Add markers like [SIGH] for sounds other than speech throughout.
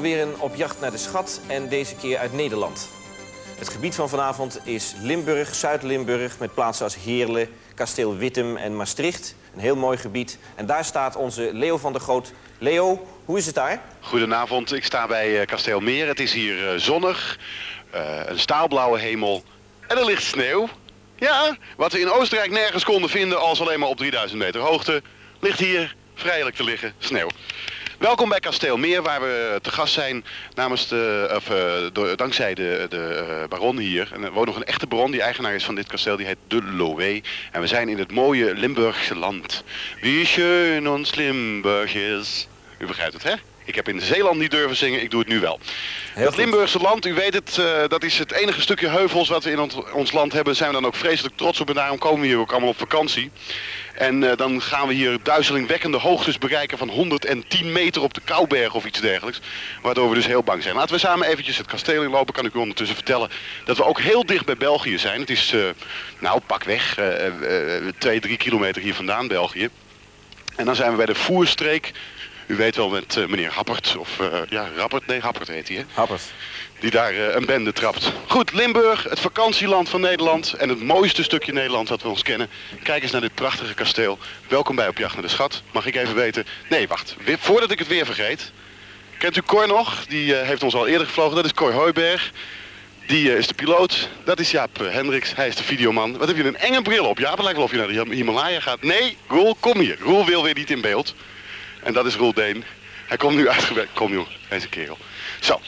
Alweer een op jacht naar de schat en deze keer uit Nederland. Het gebied van vanavond is Limburg, Zuid-Limburg... met plaatsen als Heerlen, Kasteel Wittem en Maastricht. Een heel mooi gebied. En daar staat onze Leo van der Groot. Leo, hoe is het daar? Goedenavond, ik sta bij eh, Kasteel Meer. Het is hier eh, zonnig, eh, een staalblauwe hemel en er ligt sneeuw. Ja, wat we in Oostenrijk nergens konden vinden als alleen maar op 3000 meter hoogte, ligt hier vrijelijk te liggen sneeuw. Welkom bij Kasteel Meer, waar we te gast zijn namens de, of, eh, dankzij de, de eh, baron hier. En er woont nog een echte baron die eigenaar is van dit kasteel, die heet De Loé. En we zijn in het mooie Limburgse land. Wie schön ons Limburg is. U begrijpt het, hè? Ik heb in Zeeland niet durven zingen, ik doe het nu wel. Heel dat goed. Limburgse land, u weet het, eh, dat is het enige stukje heuvels wat we in ons, ons land hebben. Zijn we dan ook vreselijk trots op en daarom komen we hier ook allemaal op vakantie. En eh, dan gaan we hier duizelingwekkende hoogtes bereiken van 110 meter op de Kouberg of iets dergelijks. Waardoor we dus heel bang zijn. Laten we samen eventjes het kasteel inlopen. Kan ik u ondertussen vertellen dat we ook heel dicht bij België zijn. Het is, eh, nou pak weg, eh, eh, twee, drie kilometer hier vandaan België. En dan zijn we bij de voerstreek. U weet wel met eh, meneer Happert, of eh, ja, Rappert, nee Happert heet hij hè Happert. die daar eh, een bende trapt. Goed, Limburg, het vakantieland van Nederland en het mooiste stukje Nederland dat we ons kennen. Kijk eens naar dit prachtige kasteel. Welkom bij Op Jacht naar de Schat. Mag ik even weten? Nee, wacht. Weer- voordat ik het weer vergeet. Kent u Cor nog? Die heeft ons al eerder gevlogen. Dat is Cor Hooiberg. Die is de piloot. Dat is Jaap Hendricks. Hij is de videoman. Wat heb je een enge bril op? Jaap, lijkt wel of je naar de Him- Himalaya gaat. Nee, Roel, kom hier. Roel wil weer niet in beeld. En dat is Roel Deen. Hij komt nu uitgewerkt. Kom joh, deze kerel. Zo.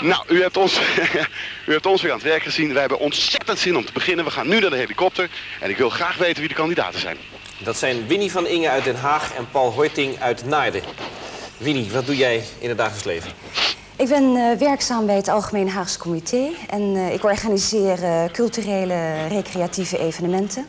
Nou, u hebt, ons, [LAUGHS] u hebt ons weer aan het werk gezien. Wij hebben ontzettend zin om te beginnen. We gaan nu naar de helikopter. En ik wil graag weten wie de kandidaten zijn. Dat zijn Winnie van Inge uit Den Haag en Paul Hoiting uit Naarden. Winnie, wat doe jij in het dagelijks leven? Ik ben eh, werkzaam bij het Algemeen Haags Comité en eh, ik organiseer eh, culturele recreatieve evenementen.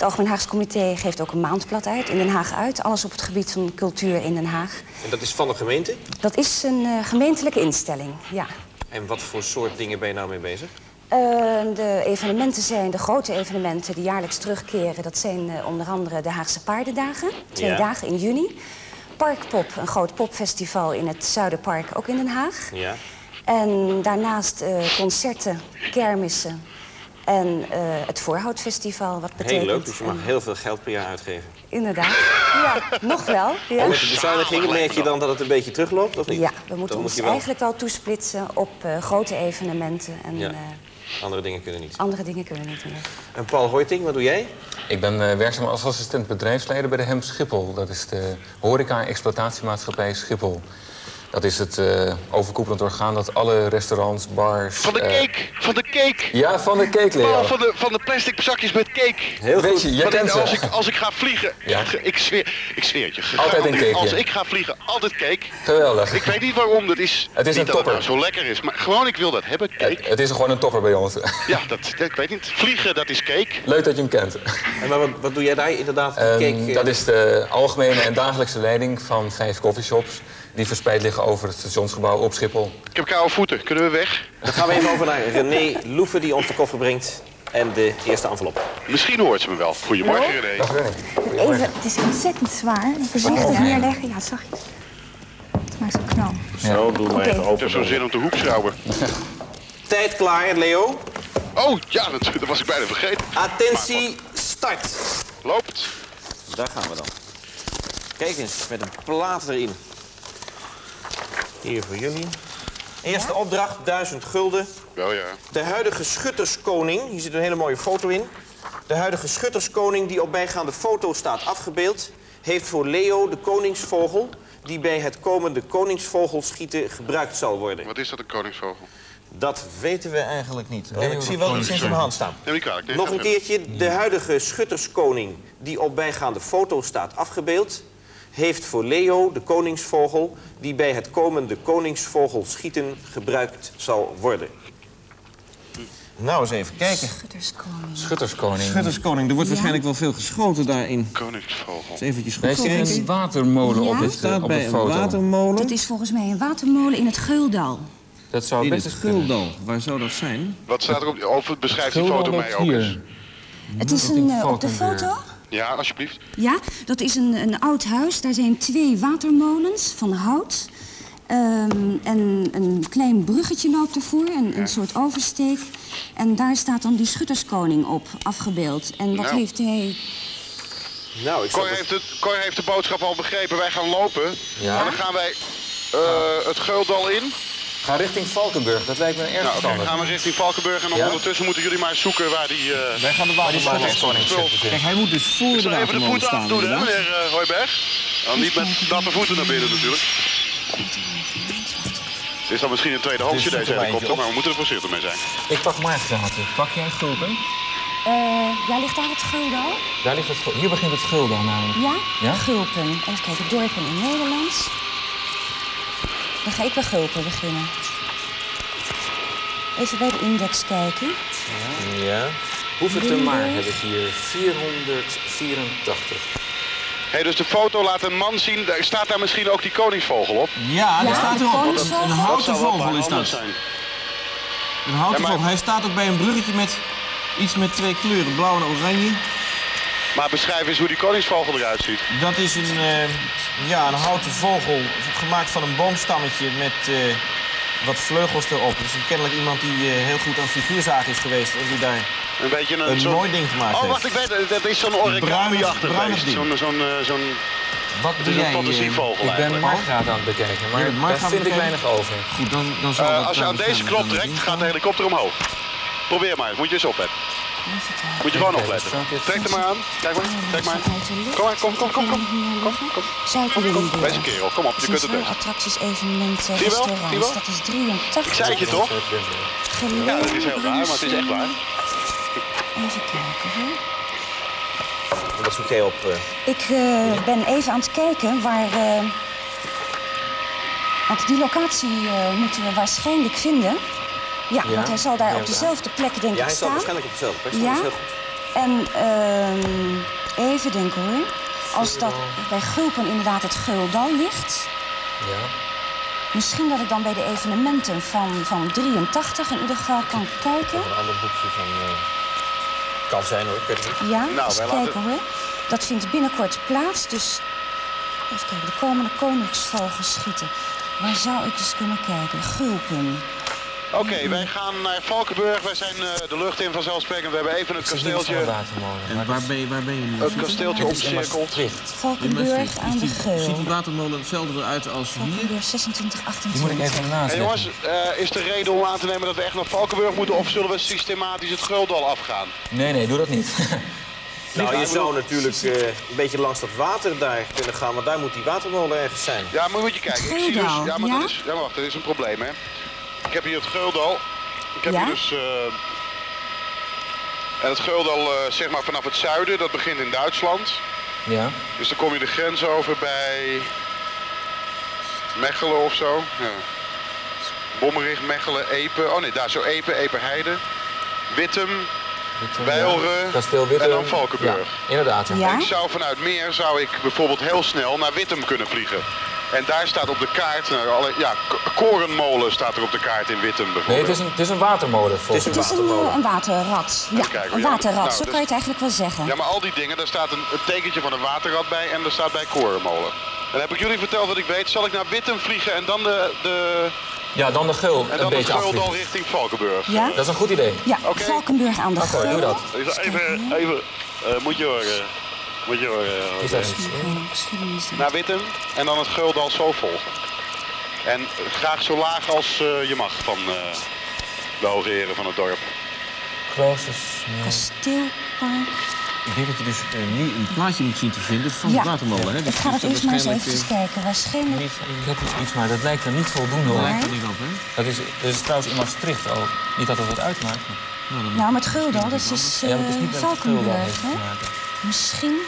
Het Algemeen Haags Comité geeft ook een maandblad uit, in Den Haag uit. Alles op het gebied van cultuur in Den Haag. En dat is van de gemeente. Dat is een eh, gemeentelijke instelling, ja. En wat voor soort dingen ben je nou mee bezig? Eh, de evenementen zijn de grote evenementen die jaarlijks terugkeren. Dat zijn eh, onder andere de Haagse Paardendagen, twee Ja. dagen in juni. Parkpop, een groot popfestival in het Zuiderpark, ook in Den Haag. Ja. En daarnaast eh, concerten, kermissen en eh, het Voorhoutfestival. Wat betekent, Heel leuk, dus je mag heel veel geld per jaar uitgeven. Inderdaad, ja, nog wel. Ja. En met de bezuinigingen merk je dan dat het een beetje terugloopt, of niet? ja, we moeten Dan ons moet je wel. eigenlijk wel toesplitsen op eh, grote evenementen. En Ja. eh, Andere dingen kunnen niet. andere dingen kunnen we niet meer. En Paul Hoiting, wat doe jij? Ik ben eh, werkzaam als assistent bedrijfsleider bij de HEM Schiphol. Dat is de horeca-exploitatiemaatschappij Schiphol. Dat is het eh, overkoepelend orgaan dat alle restaurants, bars... Van de eh, cake! Van de cake! ja, van de cake, Leo. Van, de, van de plastic zakjes met cake. Heel Weet goed. je, je Want kent als, ze. ik, als ik ga vliegen, Ja. ik, zweer, ik zweer het je. Altijd een cakeje. Als ik ga vliegen, altijd cake. Geweldig. Ik weet niet waarom, dat is Het is niet een dat topper. het nou zo lekker is. Maar gewoon, ik wil dat hebben, cake. Het, het is gewoon een topper bij ons. Ja, dat, dat- ik weet niet. Vliegen, dat is cake. Leuk dat je hem kent. En maar wat, wat doe jij daar inderdaad? Ehm, cake, eh, dat is de algemene en dagelijkse leiding van vijf coffeeshops... die verspreid liggen over het stationsgebouw op Schiphol. Ik heb koude voeten. Kunnen we weg? Dan gaan we even over naar René Loeven die ons de koffer bringt. En de eerste envelop. Misschien hoort ze me wel. Goedemorgen, René. Dag René. Even, het is ontzettend zwaar. Voorzichtig neerleggen. Ja, zachtjes. Het maakt zo'n knal. Zo, doe maar Oké. even Ik heb open. zo'n zin om te hoekschrauwen. [LAUGHS] Tijd klaar, Leo. Oh, ja, dat, dat was ik bijna vergeten. Attentie, start. Loopt. Daar gaan we dan. Kijk eens, met een plaat erin. Hier voor jullie. Eerste opdracht, 1000 gulden. Wel ja. De huidige schutterskoning, hier zit een hele mooie foto in. De huidige schutterskoning die op bijgaande foto staat afgebeeld... heeft voor Leo de koningsvogel... die bij het komende koningsvogelschieten gebruikt zal worden. Wat is dat, een koningsvogel? Dat weten we eigenlijk niet. En ik zie wel iets in zijn hand staan. Nee, Nog een keertje. De huidige schutterskoning die op bijgaande foto staat afgebeeld... heeft voor Leo de koningsvogel... die bij het komende koningsvogelschieten gebruikt zal worden. Nou, eens even kijken. Schutterskoning. Schutterskoning. Schutterskoning, er wordt waarschijnlijk wel veel geschoten daarin. Koningsvogel. Eens eventjes goed zien kijken. een watermolen Ja? op, Het dit, staat op bij de een foto. watermolen Dat is volgens mij een watermolen in het Geuldal. Dat zou in best het. Guldal. Waar zou dat zijn? Wat staat er op? Of beschrijft die foto mij ook eens? hier. Het is een, eh, op de foto weer. foto. Ja, alsjeblieft. Ja, dat is een, een oud huis. Daar zijn twee watermolens van hout. Ehm, en een klein bruggetje loopt ervoor, een, een soort oversteek. En daar staat dan die schutterskoning op, afgebeeld. En wat Nou. heeft hij... Nou, ik Cor zat heeft, het, Cor heeft de boodschap al begrepen. Wij gaan lopen. Ja. En dan gaan wij eh, het Geuldal in. Ga richting Valkenburg, dat lijkt me een erg Nou, verstandig. gaan we richting Valkenburg. En Ja. ondertussen moeten jullie maar zoeken waar die... eh Wij gaan de zit Kijk, hij moet dus voor de even de voeten staan. afdoen, hè, meneer eh, Hooiberg. Nou, niet met natte voeten naar binnen natuurlijk. Het is dan misschien een tweedehandsje Dit is deze een helikopter, maar we moeten er voorzichtig mee zijn. Ik pak Margraten. Pak jij Gulpen? Eh, ja, ligt daar het Guldal? Daar ligt het Hier begint het Gulden namelijk. Ja? Ja? Gulpen. Even kijken, dorpen in Nederland. Dan ga ik bij Gulpen beginnen. Even bij de index kijken. Ja. Hoeveel te maar heb ik hier? 484. Hé, dus de foto laat een man zien. Daar staat daar misschien ook die koningsvogel op? Ja, daar Ja, staat erop. Een houten vogel is dat. zijn. Een houten Ja, maar- vogel. Hij staat ook bij een bruggetje met iets met twee kleuren, blauw en oranje. Maar beschrijf eens hoe die koningsvogel eruit ziet. Dat is een, eh, ja, een houten vogel gemaakt van een boomstammetje met eh, wat vleugels erop. Dus kennelijk iemand die eh, heel goed aan figuurzaag is geweest en die daar Een beetje een, mooi ding gemaakt Oh, heeft. wacht, ik weet het. Dat is zo'n origami-achtig beest. Zo'n zo'n eh, zo'n Wat doe jij? fantasievogel Ik ben. Margraat aan het bekijken, maar daar vind ik weinig over. Goed, dan, dan zal dat als je aan deze knop trekt, gaat de helikopter omhoog. Probeer maar moet je eens opletten. Moet je gewoon opletten. Trek er maar aan. Kijk maar, trek maar. Kom maar, kom, kom, kom, kom. Kom, kom. Zuid-Limburg. Wees een kerel, kom op, je kunt het best. attracties, evenementen, Zie je wel? Zie je restaurants. wel? Dat is 83. Ik zei het je toch? Ja, dat is heel raar, maar het is echt waar. Even kijken. En wat zoek jij op? eh? Ik eh, ben even aan het kijken waar... eh, want die locatie eh, moeten we waarschijnlijk vinden. Ja, Ja, want hij zal daar ja, op dezelfde plek denk Ja, ik hij staat staan. waarschijnlijk op dezelfde plek. Ja. Heel goed. En ehm, even denken hoor. Als dat bij Gulpen inderdaad het Guldal ligt... Ja. Misschien dat ik dan bij de evenementen van, van 83 in ieder geval kan kijken. Een ander boekje van... eh, kan zijn hoor, ik weet het niet. Ja, Nou, eens wij kijken laten- hoor. Dat vindt binnenkort plaats, dus... Even kijken, de komende koningsvogels schieten. Waar zou ik eens kunnen kijken? Gulpen. Oké, wij gaan naar Valkenburg. Wij zijn eh, de lucht in vanzelfsprekend. We hebben even het kasteeltje, een watermolen. En waar dat ben je, waar ben je nu? het kasteeltje omcirkeld. Valkenburg aan de Ziet Geul. die watermolen hetzelfde eruit als hier? Valkenburg 26, 28. Die moet ik even naast Hey, jongens, eh, is de reden om aan te nemen dat we echt naar Valkenburg moeten of zullen we systematisch het Guldal afgaan? Nee, nee, doe dat niet. [LAUGHS] Nou, je zou natuurlijk eh, een beetje langs dat water daar kunnen gaan, want daar moet die watermolen ergens zijn. Ja, maar moet je kijken. Ik zie dus, ja, maar ja? Dat is, ja, maar wacht, er is een probleem, hè. Ik heb hier het Geldal. Ik heb Ja? hier dus... eh, en het Geldal, eh, zeg maar vanaf het zuiden, dat begint in Duitsland. Ja. Dus dan kom je de grens over bij Mechelen of zo. Ja. Bommerich, Mechelen, Epe. Oh nee, daar zo Epe, Eperheide. Wittem. Bijlre Wittem. en dan Valkenburg. Ja, inderdaad. Ja. Ja? Ik zou vanuit Meer zou ik bijvoorbeeld heel snel naar Wittem kunnen vliegen. En daar staat op de kaart, nou, alle, ja, Korenmolen staat er op de kaart in Wittem Nee, bijvoorbeeld. het is, een, het is een watermolen volgens Het Het is een, eh, een waterrat. Ja, kijken, een ja. waterrat, Nou, zo dus- kan je het eigenlijk wel zeggen. Ja, maar al die dingen, daar staat een, een tekentje van een waterrad bij en er staat bij Korenmolen. En dan heb ik jullie verteld wat ik weet. Zal ik naar Wittem vliegen en dan de, de, Ja, dan de gul en een dan de Geldal afvliegen. richting Valkenburg? Ja? Dat is een goed idee. Ja, Oké. Valkenburg aan de Oké, Geul. doe dat. Even, even, eh, moet je horen. Moet je horen. Is dat. Naar Wittem en dan het Geldal zo volgen. En graag zo laag als eh, je mag van eh, de hoge heren van het dorp. Kloosters. Kasteelpark. Ik denk dat je dus eh, nu een plaatje moet zien te vinden van Ja, de watermolen. Hè? ik Dus ga het eerst maar eens even kijken. Waarschijnlijk... Niet, ik heb dus iets, maar dat lijkt er niet voldoende op. lijkt er niet op, hè? Dat is, dat is trouwens in Maastricht al. Niet dat het wat uitmaakt. maar- Nou, Nou, met Guldal, dat is Ja, maar het is niet met het gul dan Valkenburg, hè? Misschien,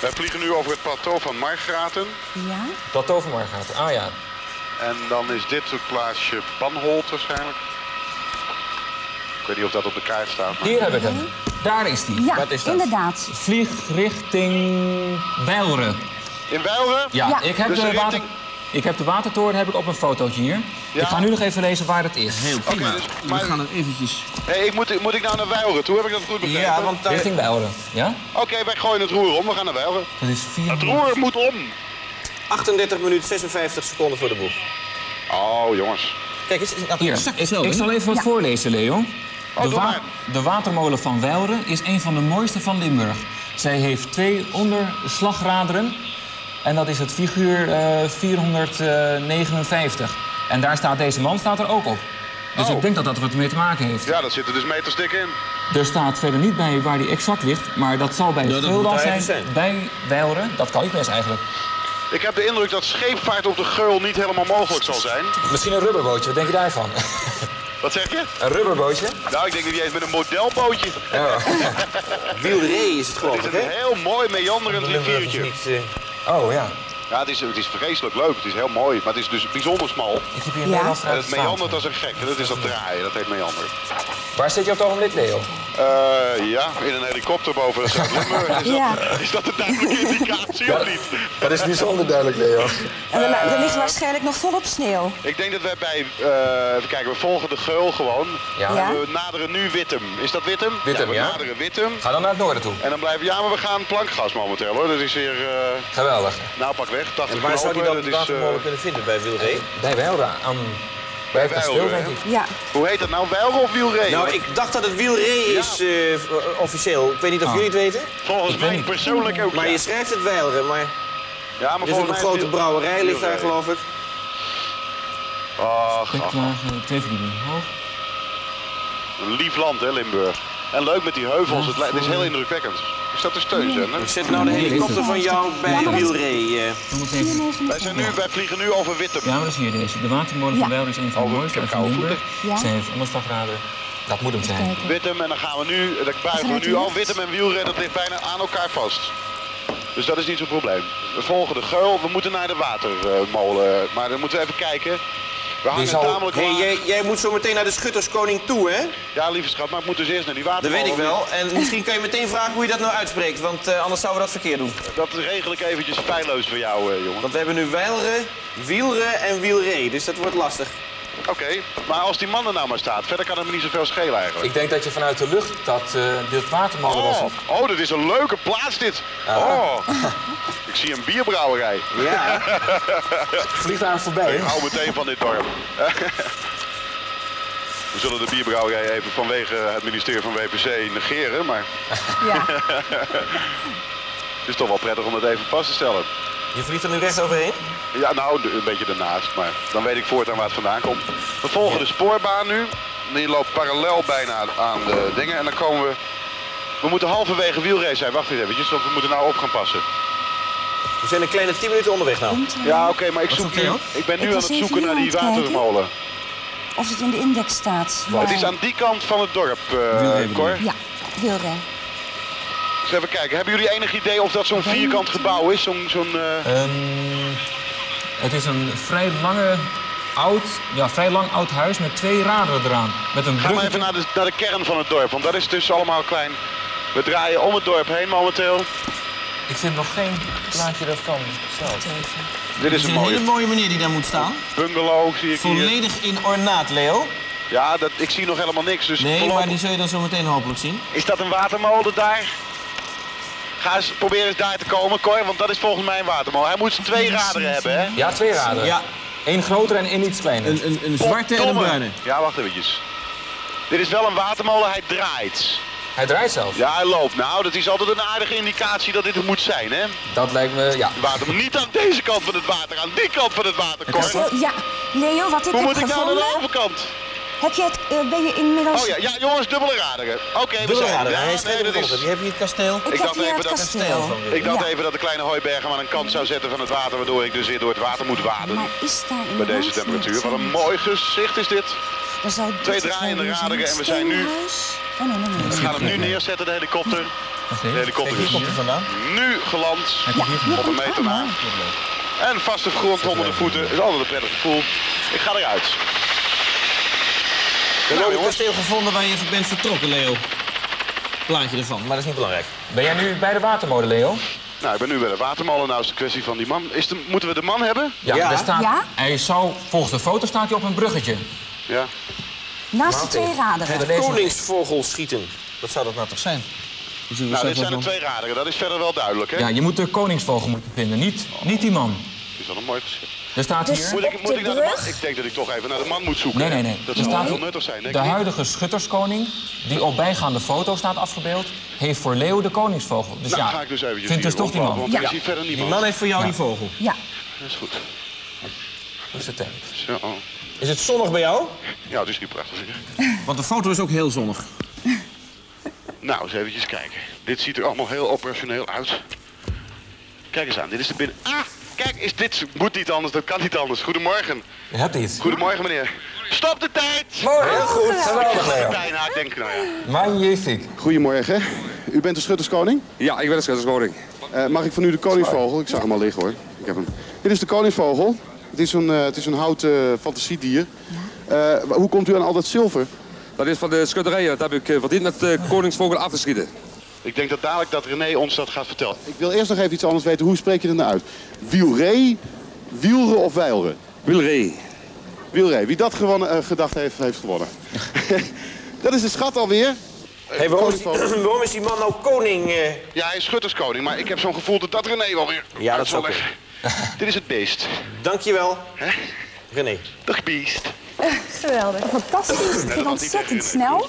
Wij vliegen nu over het plateau van Margraten. ja. Plateau van Margaat. Ah ja. En dan is dit het plaatsje Banholt waarschijnlijk. Ik weet niet of dat op de kaart staat. Maar... Hier heb ik hem. Daar is die. Ja, Wat is dat? inderdaad. Vlieg richting Bijlre. In Bijlre? Ja, Ja. Ik, heb Dus de richting- water, ik heb de watertoren heb ik op een fotootje hier. Ja. Ik ga nu nog even lezen waar het is. Heel prima. dus- We maar- gaan er eventjes... Hey, ik moet, moet ik nou naar Bijlre toe? Heb ik dat goed begrepen? Ja, want daar... Richting Bijlre. Ja? Oké, wij gooien het roer om. We gaan naar Bijlre. Dat is Het 400. roer moet om. 38 minuten 56 seconden voor de boeg. Oh, jongens. Kijk eens, Hier, exact ik, hetzelfde, ik hè? zal even wat Ja. voorlezen, Leo. De, doe maar. de watermolen van Weileren is een van de mooiste van Limburg. Zij heeft twee onderslagraderen. En dat is het figuur eh, 459. En daar staat deze man staat er ook op. Dus Oh. ik denk dat dat er wat mee te maken heeft. Ja, dat zit er dus metersdik in. Er staat verder niet bij waar die exact ligt, maar dat zal bij Ja, dat Geul zijn, zijn. bij Weileren. Dat kan niet best eigenlijk. Ik heb de indruk dat scheepvaart op de geul niet helemaal mogelijk zal zijn. Misschien een rubberbootje, wat denk je daarvan? Wat zeg je? een rubberbootje? Nou, ik denk dat jij eens met een modelbootje. [LAUGHS] Wielree is het geloof Het ik, is hè? een heel mooi meanderend riviertje. Eh, Oh ja. Ja, het is, het is vreselijk leuk. Het is heel mooi. Maar het is dus bijzonder smal. Ik heb hier Ja. een En het meandert als een gek. En dat is dat draaien. Dat heet meanderen. Waar zit je op het ogenblik, Leo? Eh, ja, in een helikopter boven Zuid-Limburg. Is, Ja. dat, is dat een duidelijke indicatie of niet? [LAUGHS] Dat is bijzonder duidelijk, Leo. En er, er ligt waarschijnlijk nog volop sneeuw. Ik denk dat wij bij, eh, even kijken, we volgen de geul gewoon. Ja. Ja. We naderen nu Wittem. Is dat Wittem? Wittem, we ja. naderen Wittem. Ga dan naar het noorden toe. En dan blijven, ja, maar we gaan plankgas momenteel hoor. Dat is weer, eh, Geweldig. nou pak weg, 80 En waar zou die dan Dat is, eh, watermolen kunnen vinden bij Wielree? Bij Weileren, aan... Bij het kasteel, Weileren, denk ik. Ja, hoe heet dat nou? Weilre of wielree? Nou, ik dacht dat het Wielree is eh, officieel. Ik weet niet of Oh. jullie het weten. Volgens mij persoonlijk ook. Maar ja. je schrijft het Weileren, maar ja, maar er is ook een grote wiel- brouwerij ligt daar geloof ik. Ach, ach, Spekwagen, twee verdiepingen hoog. lief land hè, Limburg. En leuk met die heuvels, het, het is heel indrukwekkend. Is dat de steunzender? Zet nou de helikopter van jou bij Wielree. eh. 107. Wij, zijn nu, wij vliegen nu over Wittem. Ja, maar dat is hier deze. De watermolen van Weileren is een van de mooiste uit Limburg. Zij heeft onderslagraden. Dat moet hem zijn. Wittem en dan gaan we nu, dan buigen we nu al. Wittem en wielren, dat ligt bijna aan elkaar vast. Dus dat is niet zo'n probleem. We volgen de geul, we moeten naar de watermolen. Maar dan moeten we even kijken. We hangen zal- Hey, jij, jij moet zo meteen naar de Schutterskoning toe, hè? Ja, lieve schat, maar ik moet dus eerst naar die Dat watermolen. weet ik wel. En misschien kan je meteen vragen hoe je dat nou uitspreekt, want eh, anders zouden we dat verkeerd doen. Dat regel ik eventjes feilloos voor jou, eh, jongen. Want we hebben nu Weileren, Wielren en Wielree, dus dat wordt lastig. Oké, maar als die man er nou maar staat, verder kan het me niet zoveel schelen eigenlijk. Ik denk dat je vanuit de lucht dat uh, dit watermolen was. Oh, oh, dat is een leuke plaats dit. Oh, [LAUGHS] ik zie een bierbrouwerij. Ja. [LAUGHS] Vliegt daar voorbij. Ik hou meteen van dit dorp. [LAUGHS] We zullen de bierbrouwerij even vanwege het ministerie van WPC negeren, maar ja. het is toch wel prettig om het even vast te stellen. Je vliegt er nu recht overheen? Ja, nou, een beetje ernaast, maar dan weet ik voortaan waar het vandaan komt. We volgen de spoorbaan nu. Die loopt parallel bijna aan de dingen en dan komen we... We moeten halverwege wielrace zijn. Wacht eens eventjes, want we moeten nou op gaan passen. We zijn een kleine 10 minuten onderweg nou. Ja, oké, maar ik zoek nu... Ik ben nu Ik aan het zoeken naar die watermolen. Of het in de index staat. Het is aan die kant van het dorp, eh Wielrennen. Cor. Ja, wielren. Eens even kijken. Hebben jullie enig idee of dat zo'n vierkant gebouw is? Zo'n... zo'n eh, Ehm, het is een vrij lange, oud, ja, vrij lang oud huis met twee raderen eraan. Met een Ga maar even naar de, naar de kern van het dorp, want dat is dus allemaal klein. We draaien om het dorp heen momenteel. Ik vind nog geen plaatje daarvan zelf. Dit Het is is een een hele mooie mooie meneer die daar moet staan. bungalow, zie ik hier. Volledig in ornaat, Leo. Ja, dat, ik zie nog helemaal niks. Dus Nee, maar die zul je dan zo meteen hopelijk zien. Is dat een watermolen daar? Ga eens proberen eens daar te komen, Cor, want dat is volgens mij een watermolen. Hij moet twee raderen hebben, hè? Ja, twee raderen. Ja, Eén groter en één iets kleiner. een, een, een zwarte en een bruine. Ja, wacht eventjes. Dit is wel een watermolen, hij draait. Hij draait zelf. Ja, hij loopt. Nou, dat is altijd een aardige indicatie dat dit er moet zijn, hè? Dat lijkt me, ja. Water, niet aan deze kant van het water, aan die kant van het water, Cor. Ja, Leo, wat ik Hoe heb moet ik nou naar gevonden... de overkant? Heb je het, eh, ben je inmiddels... Oh ja, ja jongens, dubbele raderen. Oké, we zijn raderen. Ja, nee, schreef dat het is... op. Je hebt hier het kasteel. Ik, dacht even het dat- kasteel. van Ik dacht Ja. even dat de kleine hooibergen maar een kant zou zetten van het water, waardoor ik dus weer door het water moet waden. Maar is daar Bij deze temperatuur. Wat een mooi gezicht is dit. Er zou dit Twee draaiende raderen en we zijn nu-? Oh, nee, nee, nee. We gaan hem nu neerzetten, de helikopter. De helikopter is nu geland. Op een meter na. En vaste grond onder de voeten. Is altijd een prettig gevoel. Ik ga eruit. We Nou, hebben het jongens. kasteel gevonden waar je even bent vertrokken, Leo. Plaatje ervan, maar dat is niet belangrijk. Ben jij nu bij de watermolen, Leo? Nou, ik ben nu bij de watermolen. Nou is de kwestie van die man. Is de, moeten we de man hebben? Ja, Ja. Daar staat, Ja? Hij zou, volgens de foto staat hij op een bruggetje. Ja. Naast de twee raderen. Het Koningsvogel schieten. Wat zou dat nou toch zijn? Nou, dit zijn er nog- twee raderen. Dat is verder wel duidelijk, hè? Ja, je moet de koningsvogel moeten vinden, niet, niet die man. Is wel een mooi verschil. Er staat Dus- hier... Moet ik, moet ik naar de man? Ik denk dat ik toch even naar de man moet zoeken. Nee, nee, nee. Dat Er zou staat heel nuttig zijn, denk De ik niet? huidige schutterskoning, die op bijgaande foto staat afgebeeld, heeft voor Leo de koningsvogel. Dus Nou, ja, ga ik dus eventjes vindt dus toch die man. Want Ja. er is verder Die niemand. man heeft voor jou die vogel. Ja. Dat is goed. Hoe is het tijd? Zo. Is het zonnig bij jou? Ja, het is hier prachtig. Want de foto is ook heel zonnig. Nou, eens eventjes kijken. Dit ziet er allemaal heel operationeel uit. Kijk eens aan, dit is de binnen... Ah, kijk, is dit... Moet niet anders, dat kan niet anders. Goedemorgen. Je hebt iets. Goedemorgen, meneer. Stop de tijd! Mooi, heel goed. Geweldig, Leo. Bijna, ik denk, nou ja. Magnifiek. Goedemorgen. U bent de schutterskoning? Ja, ik ben de schutterskoning. Eh, mag ik van u de koningsvogel? Ik zag hem al liggen hoor. Ik heb hem. Dit is de koningsvogel. Het is een, eh, het is een houten fantasiedier. Eh, hoe komt u aan al dat zilver? Dat is van de schutterijen. Dat heb ik verdiend met de koningsvogel af te schieten. Ik denk dat dadelijk dat René ons dat gaat vertellen. Ik wil eerst nog even iets anders weten. Hoe spreek je het nou uit? Wielree, wielre of weilre? Wilree. Wielree. Wie dat gewonnen, eh, gedacht heeft, heeft gewonnen. [LAUGHS] dat is de schat alweer. Hey, waarom, is die, Koningsvogel. [CLEARS THROAT] waarom is die man nou koning? eh? Ja, hij is schutterskoning, maar ik heb zo'n gevoel dat dat René wel weer Ja, dat zou leggen. [LAUGHS] Dit is het beest. Dankjewel, René. Dag beest. Geweldig. Fantastisch. Het ging ontzettend snel.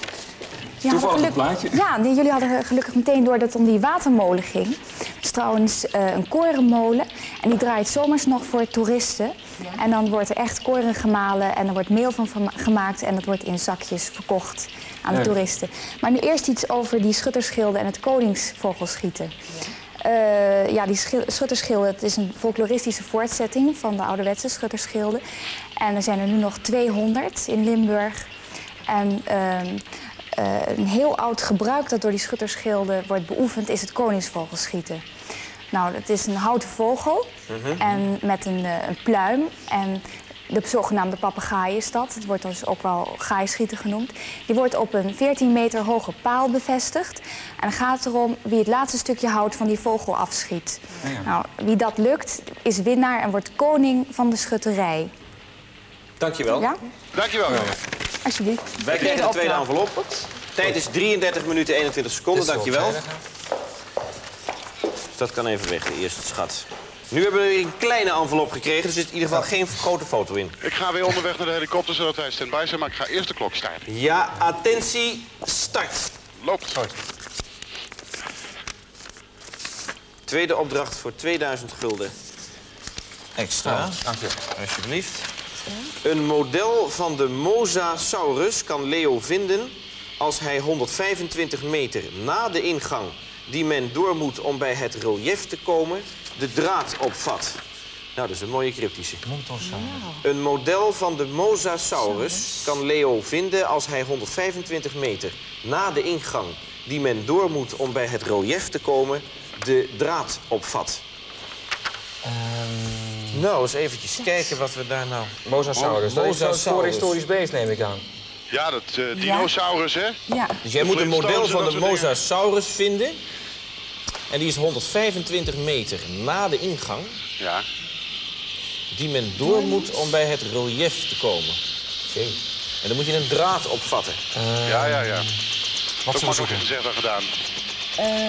Toevallig een geluk- plaatje. Ja, die- jullie hadden gelukkig meteen door dat het om die watermolen ging. Het is trouwens eh, een korenmolen. En die draait zomers nog voor toeristen. En dan wordt er echt koren gemalen en er wordt meel van gemaakt. En dat wordt in zakjes verkocht aan de Ja. toeristen. Maar nu eerst iets over die schutterschilden en het koningsvogelschieten. Eh, ja, die schil- schutterschilden, het is een folkloristische voortzetting van de ouderwetse schutterschilden. En er zijn er nu nog 200 in Limburg. En ehm, eh, een heel oud gebruik dat door die schutterschilden wordt beoefend is het koningsvogelschieten. Nou, het is een houten vogel en met een, eh, een pluim. En de zogenaamde papegaai is dat. Het wordt dus ook wel gaaischieten genoemd. Die wordt op een 14 meter hoge paal bevestigd. En dan gaat het erom wie het laatste stukje hout van die vogel afschiet. Nou, wie dat lukt, is winnaar en wordt koning van de schutterij. Dankjewel. Ja, Dankjewel. Alsjeblieft. Wij krijgen de tweede envelop. Tijd is 33 minuten 21 seconden, dankjewel. Dus dat kan even weg, de eerste schat. Nu hebben we een kleine envelop gekregen, dus er zit in ieder geval geen grote foto in. Ik ga weer onderweg naar de helikopter zodat wij stand-by zijn, maar ik ga eerst de klok starten. Ja, attentie, start. Loopt. Tweede opdracht voor 2000 gulden. Extra, Dank je. alsjeblieft. Een model van de Mosasaurus kan Leo vinden als hij 125 meter na de ingang die men door moet om bij het relief te komen, de draad opvat. Nou, dat is een mooie cryptische. Een model van de Mosasaurus kan Leo vinden als hij 125 meter na de ingang die men door moet om bij het relief te komen, de draad opvat. Nou, eens eventjes kijken wat we daar nou... Mosasaurus. Dat is een Mosasaurus. voorhistorisch beest, neem ik aan. Ja, dat eh, dinosaurus, hè? Ja. Dus jij moet een model en van de. Mosasaurus vinden. En die is 125 meter na de ingang Ja. die men door moet om bij het relief te komen. En dan moet je een draad opvatten. Ja, ja, ja. Wat Dat zoeken? gezegd dan gedaan.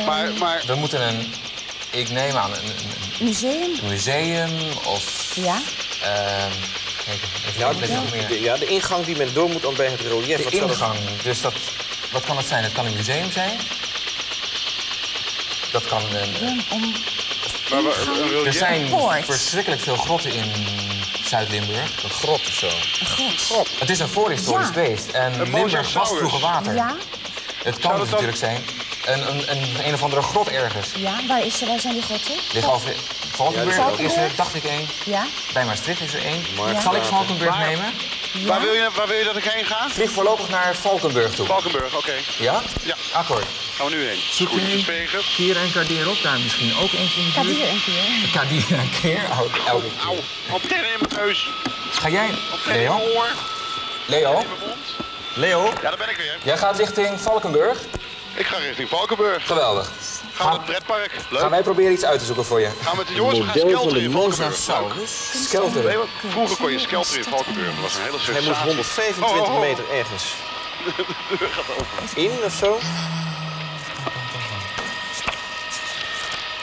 Maar, maar We moeten een, ik neem aan, een, een- Museum? een museum of... Ja. ehm kijk, even Ja, een meer. de, ja, de ingang die men door moet om bij het relief. De Wat zou dat- ingang, dus dat, wat kan het zijn? Het kan een museum zijn. Dat kan een... Om, maar we- een Er zijn poort. verschrikkelijk veel grotten in Zuid-Limburg. Een grot of zo. God. Het is een voorhistorisch Ja. beest. En Limburg was vroeger water. Ja, Het kan dat dus dan- natuurlijk zijn een, een, een, een of andere grot ergens. ja. Waar, is, waar zijn die grotten? Ligt al Valkenburg Ja, is er, dacht ik één. Ja. Bij Maastricht is er één. Zal ik Valkenburg Waar? nemen? waar, wil je, waar wil je dat ik heen ga? Vlieg voorlopig naar Valkenburg toe. Valkenburg, oké. Ja? Ja. Akkoord. Gaan we nu heen. Zoek Goed, je- Verspegen. Kier en Kadir op, daar misschien ook eentje in de. Kadir een keer. Kadir en Keer. Oh, elke keer. in mijn neus. Ga jij, Leo? Leo? Leo, Ja, daar ben ik weer. Jij gaat richting Valkenburg? Ik ga richting Valkenburg. Geweldig. Gaan we naar het pretpark. Leuk. Gaan wij proberen iets uit te zoeken voor je. Gaan we met de jongens, gaan skelteren de in Valkenburg. Mosasaurus. Nee, Skelter. want vroeger kon je skelteren in Valkenburg. Dat was een hele Hij sensatie. moet 125 Oh, oh, oh. meter ergens. In of zo?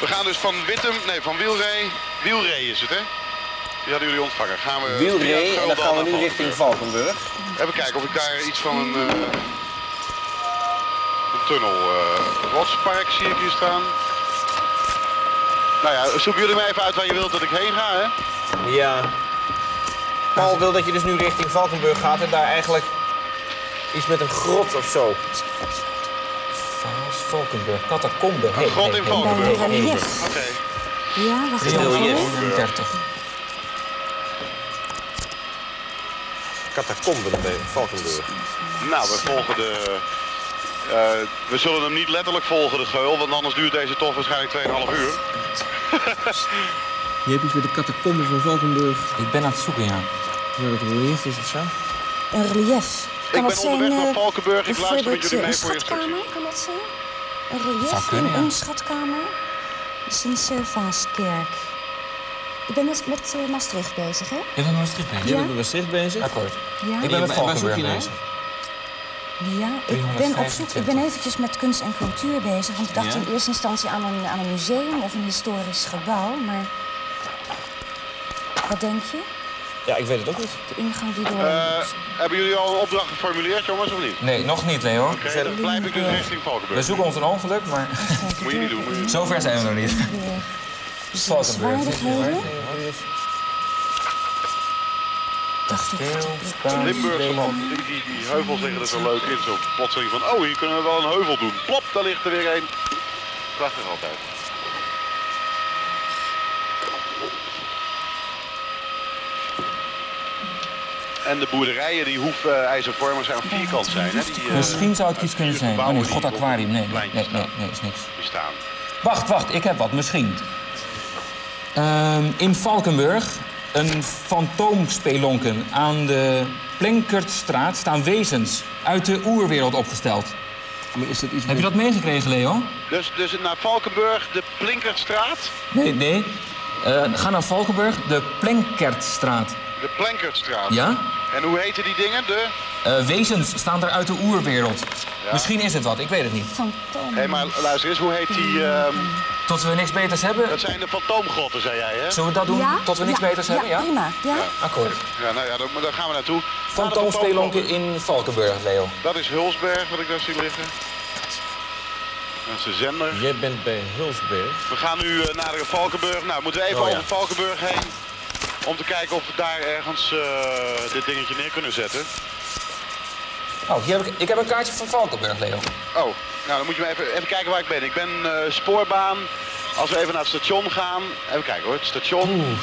We gaan dus van Wittem, nee, van Wielree. Wielree is het, hè? Die hadden jullie ontvangen. Gaan we Wielree en dan gaan we nu richting Valkenburg. Valkenburg. Even kijken of ik daar iets van een, eh, een tunnel. eh Rotspark zie ik hier staan. Nou ja, zoeken jullie mij even uit waar je wilt dat ik heen ga, hè? Ja. Paul wil dat je dus nu richting Valkenburg gaat en daar eigenlijk iets met een grot of zo. Vaals, Valkenburg, catacombe. Een grot in Valkenburg. Oké. Ja, wacht even. relief. 30. Catacomben bij Valkenburg. Nou, we volgen de... eh, we zullen hem niet letterlijk volgen, de geul, want anders duurt deze toch waarschijnlijk 2,5 uur. [LAUGHS] Je hebt iets met de catacomben van Valkenburg. Ik ben aan het zoeken, ja. Waar het relief is of zo. Een relief. Kan Ik dat ben onderweg zijn, naar eh, Valkenburg. Ik luister met jullie mee voor je kan dat zijn? Een relief kunnen, in ja. een schatkamer. Sint-Servaaskerk. Ik ben met, met eh, Maastricht bezig, hè? Je bent met Maastricht bezig? Je bent met Maastricht bezig. Akkoord. Ja. Ik ben met Valkenburg naar? bezig. Ja, ik ben op zoek. Ik ben 325. eventjes met kunst en cultuur bezig. Want ik dacht Ja? in eerste instantie aan een, aan een museum of een historisch gebouw. Maar wat denk je? Ja, ik weet het ook niet. De ingang die door... Eh, hebben jullie al een opdracht geformuleerd, jongens, of niet? Nee, nog niet, Leo. Oké, dan blijf ik dus richting We zoeken ons een ongeluk, maar Moet je niet doen. Moet je niet doen. zover zijn we nog niet. Valkenburg. Kasteel, Limburgse land, die, die, die heuvels liggen er zo leuk in. Zo plotseling van, oh, hier kunnen we wel een heuvel doen. Plop, daar ligt er weer een. Prachtig altijd. En de boerderijen die hoefijzervormig zijn of vierkant zijn. Hè? Die, eh, Misschien zou het iets kunnen zijn. Oh nee, God Aquarium. Nee, nee, nee, nee, is niks. Die staan. Wacht, wacht, ik heb wat, misschien. Ehm, in Valkenburg, een fantoomspelonken aan de Plenkertstraat staan wezens uit de oerwereld opgesteld. Maar is dat iets Heb je dat meegekregen, Leo? Dus, dus naar Valkenburg, de Plinkertstraat. Nee, nee. Eh, ga naar Valkenburg, de Plenkertstraat. De Plenkertstraat. Ja? En hoe heten die dingen? De... Eh, wezens staan er uit de oerwereld. Misschien is het wat, ik weet het niet. Fantoom. Hé, maar luister eens, hoe heet die... ehm, Tot we niks beters hebben, dat zijn de fantoomgrotten, zei jij, hè? zullen we dat doen? Ja? Tot we niks Ja, beters hebben, ja? prima. Ja? Akkoord. Ja, nou ja, daar, daar gaan we naartoe. Fantoomspelonken in Valkenburg, Leo. Dat is Hulsberg, wat ik daar zie liggen. Dat is de zender. Jij bent bij Hulsberg. We gaan nu eh, naar de Valkenburg. Nou, moeten we even Oh, ja. over Valkenburg heen. Om te kijken of we daar ergens eh, dit dingetje neer kunnen zetten. Oh, hier heb ik, ik heb een kaartje van Valkenburg, Leo. Oh, nou dan moet je maar even, even kijken waar ik ben. Ik ben eh, spoorbaan. Als we even naar het station gaan. Even kijken hoor, het station.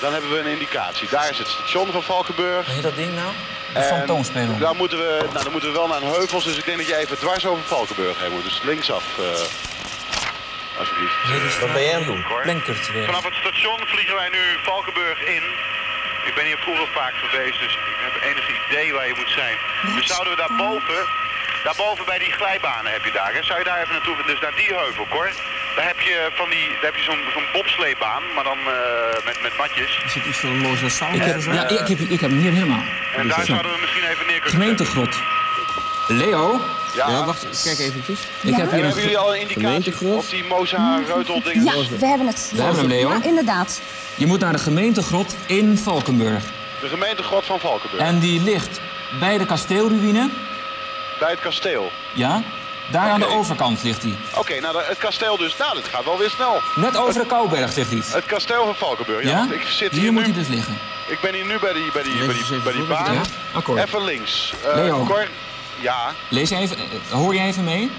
Dan hebben we een indicatie. Daar is het station van Valkenburg. Heet dat ding nou? De En fantoomspelonken. Dan moeten, we, nou, dan moeten we wel naar een heuvels, dus ik denk dat je even dwars over Valkenburg heen moet. Dus linksaf, eh alsjeblieft. Wat ben jij aan het doen? Plenkertweg. Vanaf het station vliegen wij nu Valkenburg in. Ik ben hier vroeger vaak geweest, dus ik heb enig idee waar je moet zijn. Dus zouden we daarboven, daarboven bij die glijbanen heb je daar, hè? zou je daar even naartoe, dus naar die heuvel, hoor. Daar heb je, van die, daar heb je zo'n zo'n bobsleebaan, maar dan eh, met, met matjes. Is het iets van een mosasaurus? Ik heb, ja, ik, heb, ik heb hem hier helemaal. En daar zouden we misschien even neer kunnen. Gemeentegrot. Leo, Ja, Ja, wacht, kijk eventjes. ik heb En hier hebben een... jullie al een indicatie Gemeentegrot? op die Moza Reutel dingen? Ja, we hebben het. We hebben hem, Leo. Ja, inderdaad. Je moet naar de gemeentegrot in Valkenburg. De gemeentegrot van Valkenburg. En die ligt bij de kasteelruïne. Bij het kasteel. Ja, daar aan de overkant ligt hij. Oké, nou het kasteel dus. Nou, dit gaat wel weer snel. Net over de Kouberg ligt hij. Het kasteel van Valkenburg. Ja, ik zit Hier hier moet nu. hij dus liggen. Ik ben hier nu bij die, bij die, bij die, even bij die baan. Ja, akkoord. Even links. Eh Leo. Cor, ja. Lees even, eh, hoor je even mee?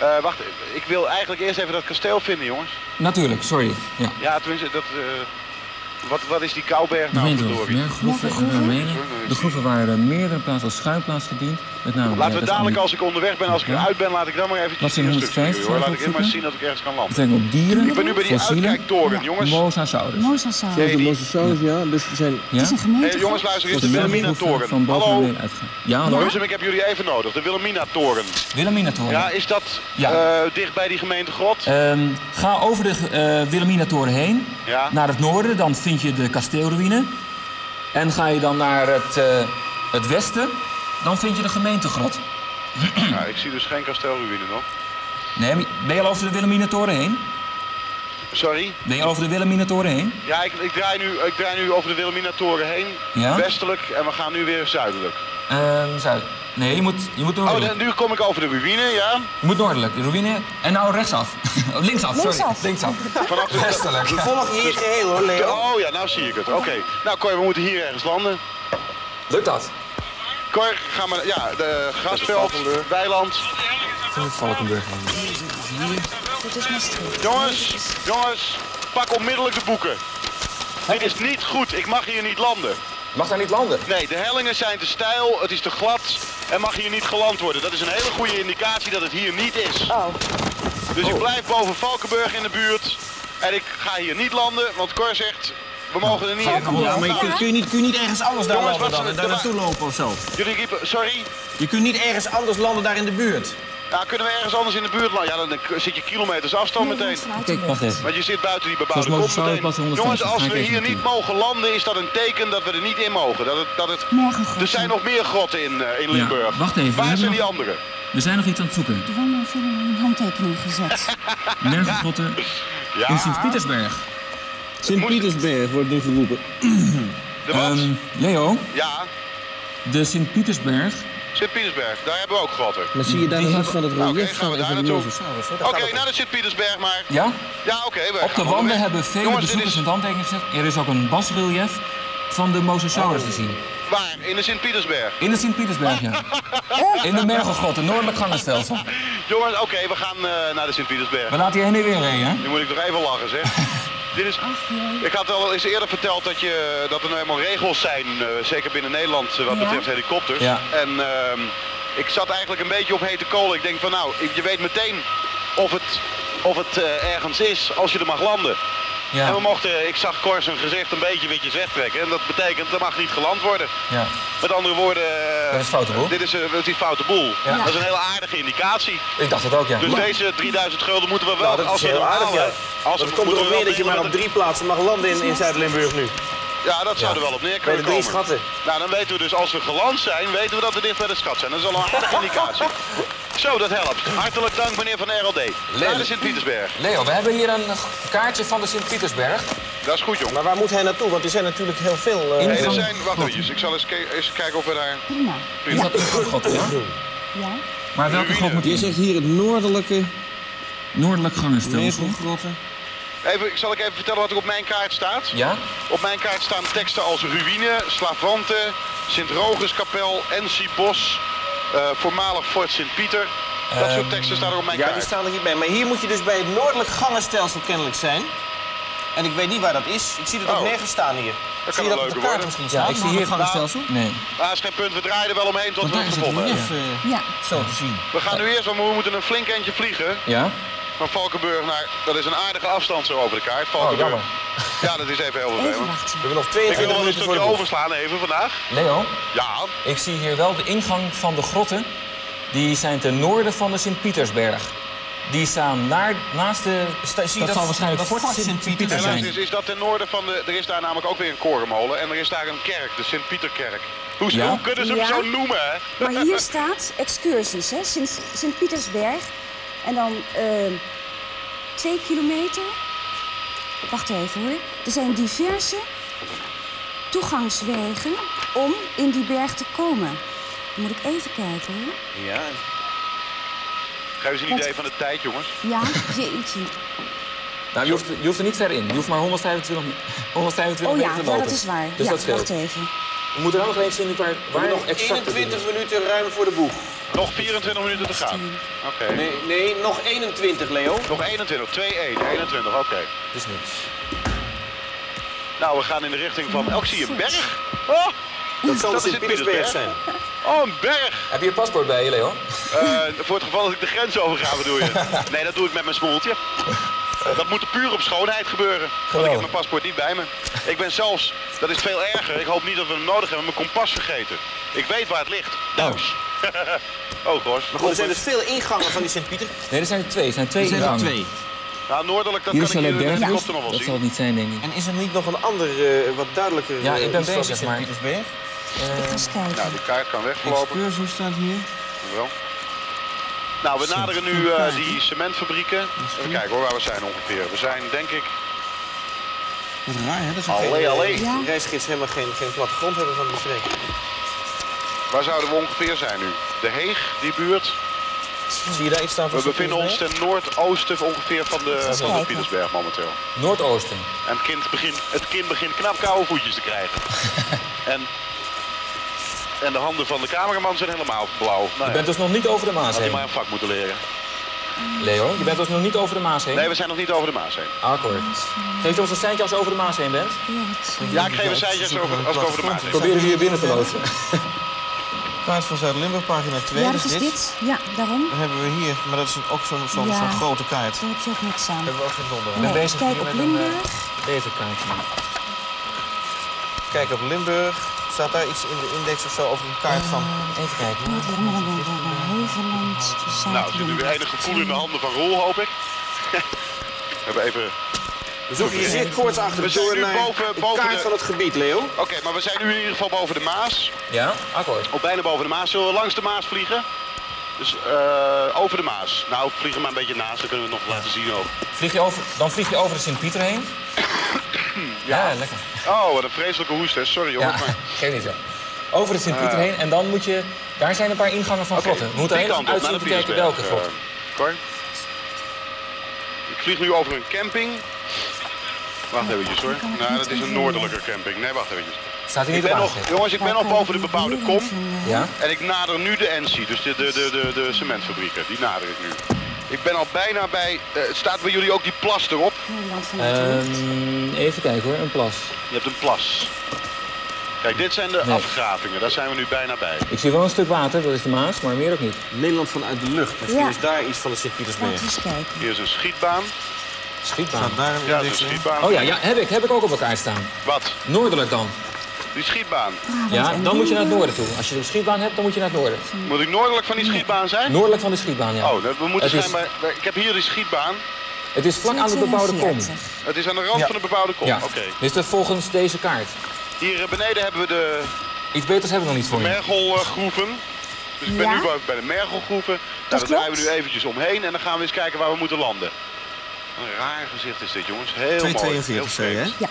Eh, wacht, ik wil eigenlijk eerst even dat kasteel vinden, jongens. Natuurlijk, sorry. Ja. Ja, tenminste, dat, eh, wat, wat is die Kouberg nou, meer groeven en ramenen. De groeven waren er meerdere plaatsen als schuilplaats gediend. Met name Laten we dadelijk, de als ik onderweg ben, als ik Ja. eruit ben, laat ik dan maar Wat eventjes zijn die instructie 150 hoor. Laat ik eerst maar zien dat ik ergens kan landen. betrekking op dieren, Ik ben nu bij die uitkijktoren, jongens. mosasaurus. Mosasaurus. De die- mosasaurus, ja. Dus zijn... Ja? Het is een gemeente. jongens, luister eens, de Wilhelmina-toren. Hallo. Ja, hallo? Ik heb jullie even nodig. De Wilhelmina-toren. Wilhelmina-toren. Ja, is dat Ja. eh, dicht bij die gemeentegrot? Ehm, ga over de eh Wilhelmina-toren heen, Ja. naar het noorden, dan vind je de kasteelruïne. En ga je dan naar het, eh, het westen, dan vind je de gemeentegrot. Nou, ik zie dus geen kastelruïne nog. Nee, ben je al over de Wilhelmina-toren heen? Sorry? Ben je over de Wilhelminatoren heen? Ja, ik, ik, draai nu, ik draai nu over de Wilhelminatoren heen. Ja? Westelijk en we gaan nu weer zuidelijk. Ehm, zuid. Nee, je moet, je moet Oh, noordelijk. dan- nu kom ik over de ruïne, ja. Je moet noordelijk. De ruïne. En nou rechtsaf. [LAUGHS] Oh, linksaf, sorry. Linksaf. Linksaf. Vanaf de Westelijk. We volgen hier geheel hoor, Leo. Oh ja, nou zie ik het. Oké. Nou Cor, we moeten hier ergens landen. Lukt dat? Cor, ga maar... Ja, de grasveld, weiland. Valkenburg. Dit is Maastricht. Jongens, jongens, pak onmiddellijk de boeken. Dit is niet goed, ik mag hier niet landen. Mag daar niet landen? Nee, de hellingen zijn te steil, het is te glad en mag hier niet geland worden. Dat is een hele goede indicatie dat het hier niet is. Oh, Dus ik blijf boven Valkenburg in de buurt en ik ga hier niet landen, want Cor zegt, we mogen er niet in. Ja, maar je kunt, kun, je niet, kun je niet ergens anders daar Jongens, landen wat dan ze- en daar naartoe lopen of zo? Jullie riepen, sorry? Je kunt niet ergens anders landen daar in de buurt. Nou, kunnen we ergens anders in de buurt landen? Ja, dan zit je kilometers afstand meteen. Kijk, wacht even. Want je zit buiten die bebouwde kom Mozes meteen. Sauerplatz 150, Jongens, als we hier niet mogen landen, is dat een teken dat we er niet in mogen. Dat het, dat het... Er zijn nog meer grotten in, eh, in Limburg. wacht even, Waar zijn die nog- andere? We zijn nog iets aan het zoeken. Er worden veel een handtekening gezet. [LAUGHS] Nergengrotten Ja, in Sint-Pietersberg. Sint-Pietersberg wordt nu geroepen. de wat? Ehm, Leo, ja, de Sint-Pietersberg. Sint-Pietersberg. Daar hebben we ook grotten. Dan zie je daar nog iets van het Nou, oké, relief gaan we van daar naartoe. Mosasaurus, hè? Oké, naar de Sint-Pietersberg maar. Ja? Ja, oké. we Op de gaan wanden hebben vele Jongens, bezoekers is een handtekening gezet. Er is ook een basrelief van de Mosasaurus te zien. waar? In de Sint-Pietersberg. In de Sint-Pietersberg, ja. [LAUGHS] In de Mergelgrotten, noordelijk gangenstelsel. Jongens, oké, we gaan eh, naar de Sint-Pietersberg. We laten je heen en weer rijden, hè? Nu moet ik nog even lachen, zeg. [LAUGHS] Dit is, ik had al eens eerder verteld dat, je, dat er nou helemaal regels zijn, eh, zeker binnen Nederland, eh, wat Ja. betreft helikopters. Ja. En ehm, ik zat eigenlijk een beetje op hete kolen. Ik denk van nou, je weet meteen of het, of het eh, ergens is als je er mag landen. En we Ja. mochten, ik zag Cor zijn gezicht een beetje witjes wegtrekken. En dat betekent, er mag niet geland worden. ja. Met andere woorden, Dat is foute boel. dit is, dat is foute boel. Ja. Dat is een hele aardige indicatie. Ik dacht het ook, ja. Dus deze 3000 gulden moeten we wel, Nou, dat als we heel hem aardig, halen, ja. als het komt erop wel neer dat je maar op drie plaatsen mag landen in, in Zuid-Limburg nu. Ja, dat zou er wel op neer kunnen de drie komen. schatten. Nou, dan weten we dus als we geland zijn, weten we dat we dicht bij de schat zijn. Dat is al een aardige [LAUGHS] indicatie. Zo, dat helpt. Hartelijk dank meneer van de RLD. Naar de Sint-Pietersberg. Leo, we hebben hier een kaartje van de Sint-Pietersberg. Dat is goed, jong. Maar waar moet hij naartoe? Want er zijn natuurlijk heel veel... eh, In- Nee, er zijn, wacht even, ik zal eens, eens kijken of we daar... Prima. Is dat een grot, ja? Ja. Maar welke grot moet Je je? zegt hier het noordelijke Noordelijk gangenstelsel. Even, zal ik even vertellen wat er op mijn kaart staat? Ja? Op mijn kaart staan teksten als ruïne, Slavante, Sint-Roguskapel, Ensi Bos, eh, voormalig Fort Sint-Pieter. Dat soort teksten staan er op mijn Ja, die kaart. staan er hierbij. Maar hier moet je dus bij het noordelijk gangenstelsel kennelijk zijn. En ik weet niet waar dat is. Ik zie het ook Oh. nergens staan hier. kan zie je dat op de kaart worden. misschien Ja, staan? ik zie hier- gangenstelsel. Nee. Ah, is geen punt, we draaien er wel omheen tot Want we het is het gevonden hebben. relief eh, Ja. zo te zien. We gaan nu eerst, want we moeten een flink eindje vliegen. Ja? Van Valkenburg naar, dat is een aardige afstand zo over de kaart. Valkenburg. jammer. ja, dat is even heel vervelend. wachten. We hebben nog Ik 22 wil wel een minuten voor stukje overslaan even vandaag. Leo, Ja, ik zie hier wel de ingang van de grotten. Die zijn ten noorden van de Sint-Pietersberg. Die staan naar, naast de... Sta- zie dat, dat- zal waarschijnlijk Fort Sint-Pieter zijn. is, is dat ten noorden van de... Er is daar namelijk ook weer een korenmolen en er is daar een kerk, de Sint-Pieterkerk. Hoe, Ja? hoe kunnen ze hem Ja. zo noemen, hè? Maar hier staat excursies, hè? Sint- Sint-Pietersberg. En dan eh, twee kilometer. Wacht even hoor. Er zijn diverse toegangswegen om in die berg te komen. Dan moet ik even kijken hoor. Ja, Geef eens een idee van de tijd, jongens. Ja, jeetje. [LAUGHS] Nou, je hoeft, je hoeft er niet ver in. Je hoeft maar 125, me- [LAUGHS] 125 Oh ja, meter te ja, lopen. dat is waar. Dus ja, dat scheelt. wacht even. We moeten wel nog eens zien waar, we waar nog exact het 21 minuten ruim voor de boeg. Nog 24 minuten te gaan. Oké. Nee, nee, nog 21, Leo. Nog 21, 2-1, 21, oké. is. is niks. Nou, we gaan in de richting van... Oh, ik zie een berg. Oh, Dat zal Dat de is Sint-Pietersberg zijn. oh een berg. Heb je je paspoort bij je, Leo? Eh, voor het geval dat ik de grens overga, bedoel je? [LAUGHS] Nee, dat doe ik met mijn smoeltje. Dat moet er puur op schoonheid gebeuren. Want ik heb mijn paspoort niet bij me. Ik ben zelfs, dat is veel erger, ik hoop niet dat we hem nodig hebben, mijn kompas vergeten. Ik weet waar het ligt. Thuis. oh, [LAUGHS] Gos. Maar goed, er zijn dus veel ingangen van die Sint-Pieter. Nee, er zijn er twee. Er zijn twee Er zijn er twee. Nou, noordelijk, dat Hier kan ik hier de nog wel Dat zal het niet zijn, denk ik. En is er niet nog een ander, eh, wat duidelijker Ja, eh, ik ben iets van bezig, maar- Sint-Pietersberg? Ik ga eens kijken. Nou, die kaart kan weggelopen. Excursus staat hier. Wel. Nou, we naderen nu eh, die cementfabrieken. Even kijken hoor, waar we zijn ongeveer. We zijn denk ik... Wat raar, hè? Dat is een Allee, geen- allee. Ja. De reisgids helemaal geen, geen plattegrond hebben van de streek. Waar zouden we ongeveer zijn nu? De Heeg, die buurt. Zie je daar iets staan van We bevinden ons ten noordoosten ongeveer van de, van de. Pietersberg momenteel. Noordoosten. En het kind begint, het kind begint knap koude voetjes te krijgen. [LAUGHS] en, en de handen van de cameraman zijn helemaal blauw. Nou, Je bent dus nog niet over de Maas had hij heen. maar een vak moeten leren. Leo, je bent dus nog niet over de Maas heen? Nee, we zijn nog niet over de Maas heen. Akkoord. Geef je ons een seintje als je over de Maas heen bent? Ja, eh, ik geef een seintje als, over, als ik over de Maas heen. Proberen we hier binnen te loodsen. [LAUGHS] Kaart van Zuid-Limburg, pagina 2. ja, dat is dit. Ja, daarom. Dan hebben we hier, maar dat is een- ook zo'n Ja. grote kaart. Daar heb je ook niks aan. Hebben we ook geen donder aan. ben Nee, bezig kijk op een, eh, Limburg. Deze kaartje. Kijk op Limburg. Staat daar iets in de index of zo over een kaart van? Even kijken. Heuveland, Nou, er zit nu weer enig gevoel in de handen van Roel, hoop ik. [LAUGHS] we hebben even... We zoeken hier zeer koortsachtig We zijn door nu naar boven- boven kaart de- van het gebied, Leo. Oké, maar we zijn nu in ieder geval boven de Maas. Ja, akkoord. Of bijna boven de Maas. Zullen we langs de Maas vliegen? Dus eh, over de Maas. Nou, vliegen maar een beetje naast, dan kunnen we het nog laten zien ook. Vlieg je over, dan vlieg je over de Sint-Pieter heen. [COUGHS] Ja, lekker. Oh, wat een vreselijke hoest, hè. Sorry Ja, maar... [LAUGHS] geen niet zo. Over de Sint-Pieter heen en dan moet je... Daar zijn een paar ingangen van Oké, grotten. We moeten op, uit de te kijken welke grot. eh, Cor. Ik vlieg nu over een camping. Wacht eventjes hoor. Nou, dat is een noordelijke camping. Nee, wacht eventjes. Staat hij Ik niet ben op nog, aangegeven? jongens, ik ben nog boven de bebouwde kom. Ja? En ik nader nu de NC, dus de, de, de, de, de cementfabrieken. Die nader ik nu. Ik ben al bijna bij... eh, staat bij jullie ook die plas erop? Ehm, even kijken hoor, een plas. Je hebt een plas. Kijk, dit zijn de Nee. afgravingen. Daar zijn we nu bijna bij. Ik zie wel een stuk water, dat is de Maas, maar meer ook niet. Nederland vanuit de lucht. Misschien Ja. is daar iets van de kijken. Hier is een schietbaan. Schietbaan. Staat daar een Ja, dat is index een in? schietbaan. Oh ja, ja, heb ik. Heb ik ook op elkaar staan. Wat? Noordelijk dan. Die schietbaan. Brabant Ja, en dan moet je naar het noorden toe. Als je een schietbaan hebt, dan moet je naar het noorden. Moet ik noordelijk van die schietbaan zijn? Noordelijk van de schietbaan, ja. Oh, we moeten het is, schijnbaar... Ik heb hier die schietbaan. Het is vlak aan de bebouwde kom. 42. Het is aan de rand Ja. van de bebouwde kom. Ja, Oké. dus dat volgens deze kaart. Hier eh, beneden hebben we de Iets beters hebben we nog niet voor je. mergelgroeven. Dus ik ben Ja? nu bij, bij de mergelgroeven. Nou, daar draaien we nu eventjes omheen en dan gaan we eens kijken waar we moeten landen. Een raar gezicht is dit, jongens. Heel mooi. 242 Heel zei je, hè? Ja,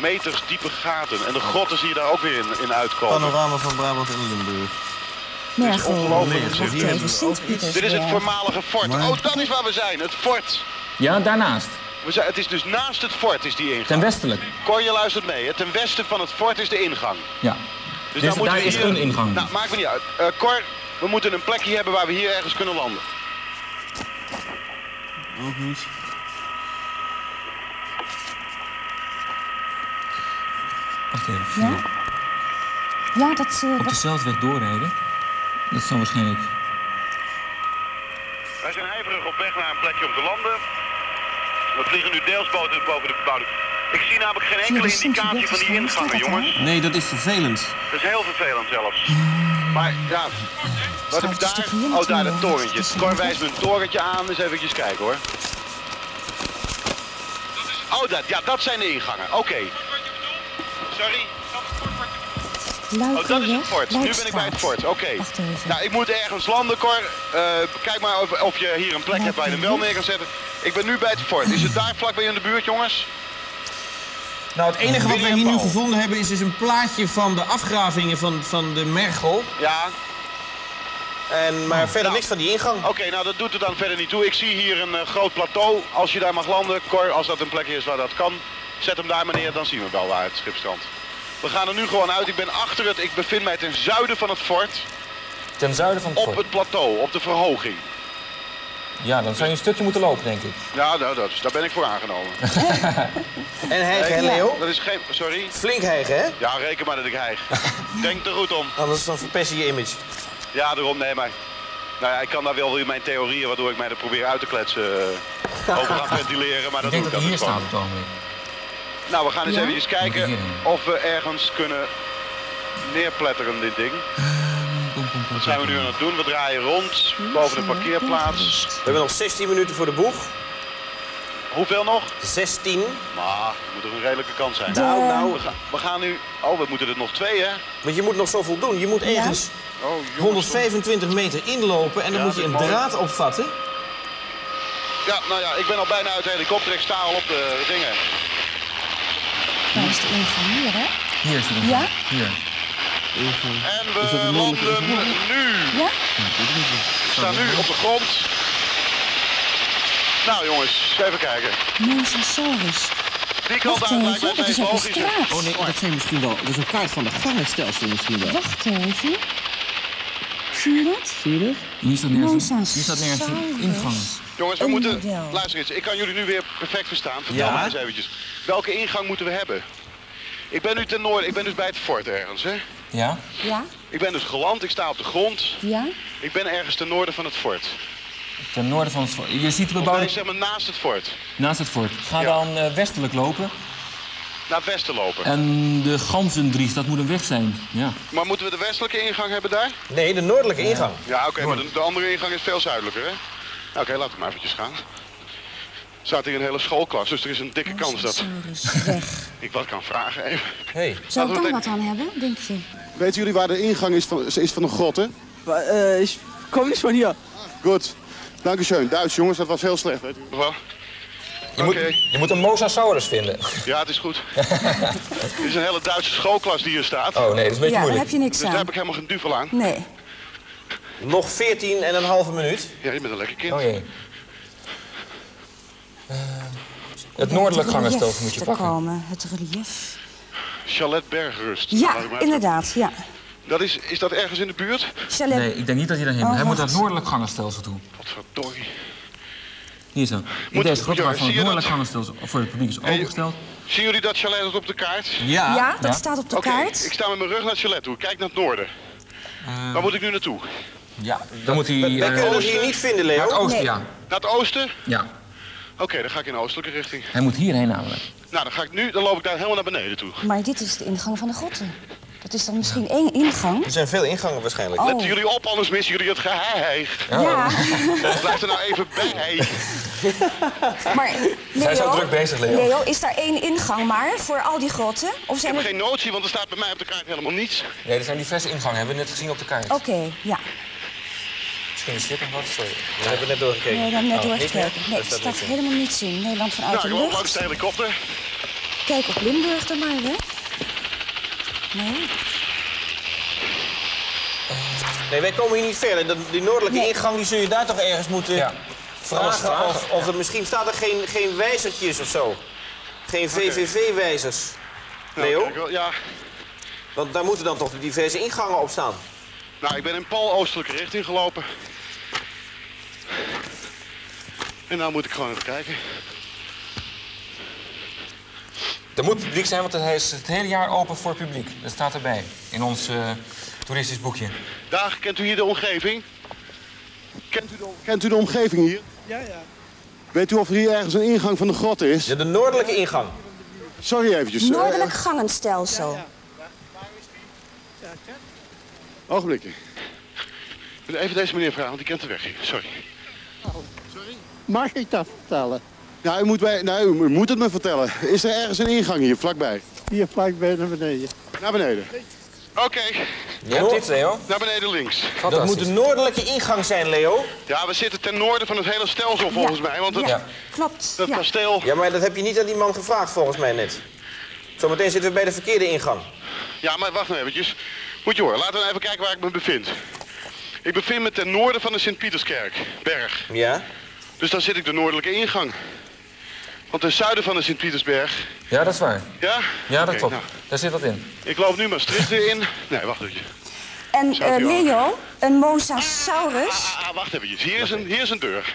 Meters diepe gaten. En de grotten zie je daar ook weer in, in uitkomen. Panorama van Brabant en Limburg. Ongelooflijk. Ook Sint-Pietersberg. Dit is het voormalige fort. Maar- Oh, dat is waar we zijn. Het fort. Ja, daarnaast. We zijn, het is dus naast het fort is die ingang. Ten westelijk. Cor, je luistert mee. Hè? Ten westen van het fort is de ingang. Ja. Dus, Dus daar is hier... een ingang. Nou, maakt me niet uit. Eh, Cor, we moeten een plekje hebben waar we hier ergens kunnen landen. Ook niet. Wacht even. Ja? Ja, dat... eh, Op dat- dezelfde weg doorrijden. Dat zal waarschijnlijk... Wij zijn ijverig op weg naar een plekje om te landen. We vliegen nu deels boven boven de bebouwde... Ik zie namelijk geen enkele de indicatie van die ingangen, jongens. Nee, dat is vervelend. Dat is heel vervelend zelfs. Maar ja, wat heb ik daar? Oh, daar dat naartoe. torentje. Cor wijst me een torentje aan. Eens eventjes kijken hoor. Oh, dat, ja, dat zijn de ingangen. Oké. Sorry. Oh, dat is het fort. Nu ben ik bij het fort. Oké. Nou, ik moet ergens landen, Cor. Eh, kijk maar of, of je hier een plek hebt waar je hem wel neer kan zetten. Ik ben nu bij het fort. Is het daar vlakbij in de buurt, jongens? Nou, het enige wat wij hier nu gevonden hebben is dus een plaatje van de afgravingen van, van de Mergel. Ja. En, maar verder Nou. niks van die ingang. Oké, nou dat doet er dan verder niet toe. Ik zie hier een eh, groot plateau. Als je daar mag landen, Cor, als dat een plekje is waar dat kan, zet hem daar maar neer, dan zien we wel waar het schip strandt. We gaan er nu gewoon uit. Ik ben achter het, ik bevind mij ten zuiden van het fort, Ten zuiden van het op fort. het plateau, op de verhoging. Ja, dan zou je een stukje moeten lopen, denk ik. Ja, nou, dat, is- daar ben ik voor aangenomen. [LAUGHS] En hijgen, hè, Leo? Dat is geen, sorry. Flink hijgen, hè? Ja, reken maar dat ik hijg. [LAUGHS] Denk er goed om. Anders dan verpest je je image. Ja, daarom, nee, maar... Nou ja, ik kan daar wel weer mijn theorieën, waardoor ik mij er probeer uit te kletsen, eh, [LAUGHS] over gaan ventileren, maar Ik dat denk doe dat ik hij hier dan staat op het ogenblik. Nou, we gaan eens Ja? even kijken of we ergens kunnen neerpletteren, dit ding. Dat zijn we nu aan het doen. We draaien rond, boven de parkeerplaats. We hebben nog 16 minuten voor de boeg. Hoeveel nog? 16. Maar, moet er een redelijke kans zijn. Nou, We, nou, gaan, we gaan nu... Oh, we moeten er nog twee, hè? want je moet nog zoveel doen. Je moet ergens Oh, jongens. 125 meter inlopen en dan Ja, moet je een mooi. draad opvatten. Ja, nou ja, ik ben al bijna uit de helikopter. Ik sta al op de dingen. Waar is de ingang hier, hè? Hier is het. Ja? Hier. En we landen nu. Ja? We staan nu op de grond. Nou jongens, even kijken. Mosasaurus. Die kant Wacht uit lijkt mij even, het dat is meest ook een straat. Oh nee, dat zijn misschien wel. Dat is een kaart van de gangenstelsel misschien wel. Wacht even. Zie je dat? Zie je dat? Hier staat nergens, hier staat nergens een ingang. Jongens, we Een moeten... model. Luister eens, ik kan jullie nu weer perfect verstaan. Vertel Ja. me eens eventjes. Welke ingang moeten we hebben? Ik ben nu ten noorden, ik ben dus bij het fort ergens, hè? Ja? Ja? Ik ben dus geland, ik sta op de grond. Ja? Ik ben ergens ten noorden van het fort. Ten noorden van het fort. Je ziet de Nee, bebouwde zeg maar naast het fort. naast het fort. Ga Ja. dan eh, westelijk lopen. Naar het westen lopen. En de Ganzendries, dat moet een weg zijn. Ja. Maar moeten we de westelijke ingang hebben daar? Nee, de noordelijke ingang. Ja, oké, maar de, de andere ingang is veel zuidelijker, hè? Oké, laten we maar eventjes gaan. Er staat hier een hele schoolklas, dus er is een dikke kans dat weg. [LAUGHS] ik wat kan vragen even. Hey. Zou ik dan wat aan hebben, denk je? Weten jullie waar de ingang is van, is van de grot, hè? Ich komme nicht von hier. Goed. Dankeschön. Duits, jongens, dat was heel slecht. Weet u. Je, Oké, moet, je moet een mosasaurus vinden. ja, het is goed. [LAUGHS] Het is een hele Duitse schoolklas die hier staat. Oh nee, dat is een beetje Ja, daar moeilijk. heb je niks Dus daar heb aan. ik helemaal geen duvel aan. Nee. Nog 14 en een halve minuut. Ja, je bent een lekker kind. Oh jee. Eh, het noordelijk gangenstelsel moet je pakken. komen, het relief. Chalet Bergrust. Ja, inderdaad, ja. Dat is, is dat ergens in de buurt? Chalet. Nee, ik denk niet dat hij daarheen moet. Oh, hij moet naar het noordelijk gangenstelsel toe. Wat verdorie. Hier zo. In Moet- deze waar van het noordelijk dat? gangenstelsel voor het publiek is Hey, opengesteld. Zien jullie dat chalet op de kaart? Ja. Ja, dat Ja. staat op de Oké, kaart. ik sta met mijn rug naar het chalet toe. Ik Kijk naar het noorden. Waar moet ik nu naartoe? Ja, dan moet hij Wij eh, kunnen oosten. hier niet vinden, naar het Leo. oosten, Nee. ja. Naar het oosten? ja. Oké, dan ga ik in de oostelijke richting. Hij moet hierheen namelijk. Nou, dan ga ik nu, dan loop ik daar helemaal naar beneden toe. Maar dit is de ingang van de grotten. Dat is dan misschien één ingang? Er zijn veel ingangen waarschijnlijk. Oh. Letten jullie op, anders missen jullie het geheim. Ja, [LAUGHS] Blijf er nou even bij. [LAUGHS] maar Leo, Zij zijn druk bezig, Leo. is daar één ingang maar voor al die grotten? Of Ik zijn heb er... geen notie, want er staat bij mij op de kaart helemaal niets. Nee, er zijn diverse ingangen. Hebben we net gezien op de kaart. Oké, ja. Misschien is dit nog wat. Sorry. We hebben net doorgekeken. Nee, we hebben net Oh, niet doorgekeken. Nee, staat in. helemaal niets in. Nederland vanuit Nou, de loop langs lucht. de helikopter. Kijk op Limburg dan maar, hè? Nee? Nee, wij komen hier niet verder. Dat- Die noordelijke Nee. ingang die zul je daar toch ergens moeten Ja. Vragen. vragen, Of, of er misschien staat er geen, geen wijzertjes of zo. Geen VVV-wijzers. Nou, Leo? Ja, Want daar moeten dan toch de diverse ingangen op staan. nou, ik ben in pal oostelijke richting gelopen. En nou moet ik gewoon even kijken. Er moet publiek zijn, want hij is het hele jaar open voor publiek. Dat staat erbij in ons eh, toeristisch boekje. Dag, kent u hier de omgeving? Kent u de omgeving? Kent u de omgeving hier? Ja, ja. Weet u of er hier ergens een ingang van de grot is? Ja, de noordelijke ingang. Sorry eventjes. eh, Noordelijk gangenstelsel. ogenblikje. Ik wil Even deze meneer vragen, want die kent de weg hier. Sorry. Mag ik dat vertellen? Ja, u moet, bij, nou, u moet het me vertellen. Is er ergens een ingang hier, vlakbij? Hier vlakbij naar beneden. Naar beneden. Oké, Je hebt iets, Leo? naar beneden links. Dat moet de noordelijke ingang zijn, Leo. Ja, we zitten ten noorden van het hele stelsel volgens mij. Want het, Ja, klopt. dat Ja. kasteel... Ja, maar dat heb je niet aan die man gevraagd volgens mij net. Zometeen zitten we bij de verkeerde ingang. Ja, maar wacht nou eventjes. Moet je horen, laten we nou even kijken waar ik me bevind. Ik bevind me ten noorden van de Sint-Pieterskerk, berg. Ja? Dus dan zit ik de noordelijke ingang. Want ten zuiden van de Sint-Pietersberg... Ja, dat is waar. Ja? Ja, dat Oké, klopt. nou, Daar zit wat in. ik loop nu Maastricht weer in. Nee, wacht even. En eh? Leo, een mosasaurus. Ah, ah, wacht even. Hier is een, hier is een deur.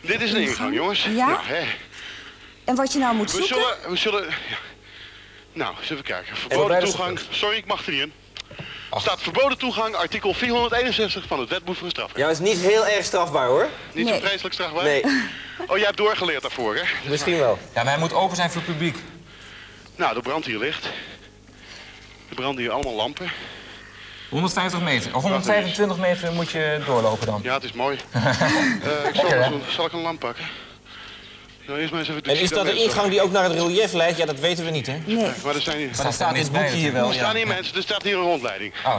Dit is een ingang, jongens. Ja? Nou, hè. En wat je nou moet We zoeken... zullen... We zullen ja. Nou, eens even kijken. Verboden toegang. Sorry, ik mag er niet in. Staat verboden toegang, artikel 461 van het wetboek voor strafrecht. Ja, dat is niet heel erg strafbaar, hoor. Niet Nee. zo vreselijk strafbaar? Nee, [LAUGHS] Oh, jij hebt doorgeleerd daarvoor, hè? misschien wel. Ja, maar hij moet open zijn voor het publiek. Nou, er brandt hier licht. Er branden hier allemaal lampen. 150 meter. Of 125 meter moet je doorlopen dan. Ja, het is mooi. [LAUGHS] Eh, ik zal, Lekker, zal ik een lamp pakken? Nou, eerst maar eens even En is dat de ingang die ook naar het relief leidt? Ja, dat weten we niet, hè? Nee. Maar er, zijn hier, Maar staat in het boekje hier wel, er staan ja. hier mensen, er staat hier een rondleiding. Oh.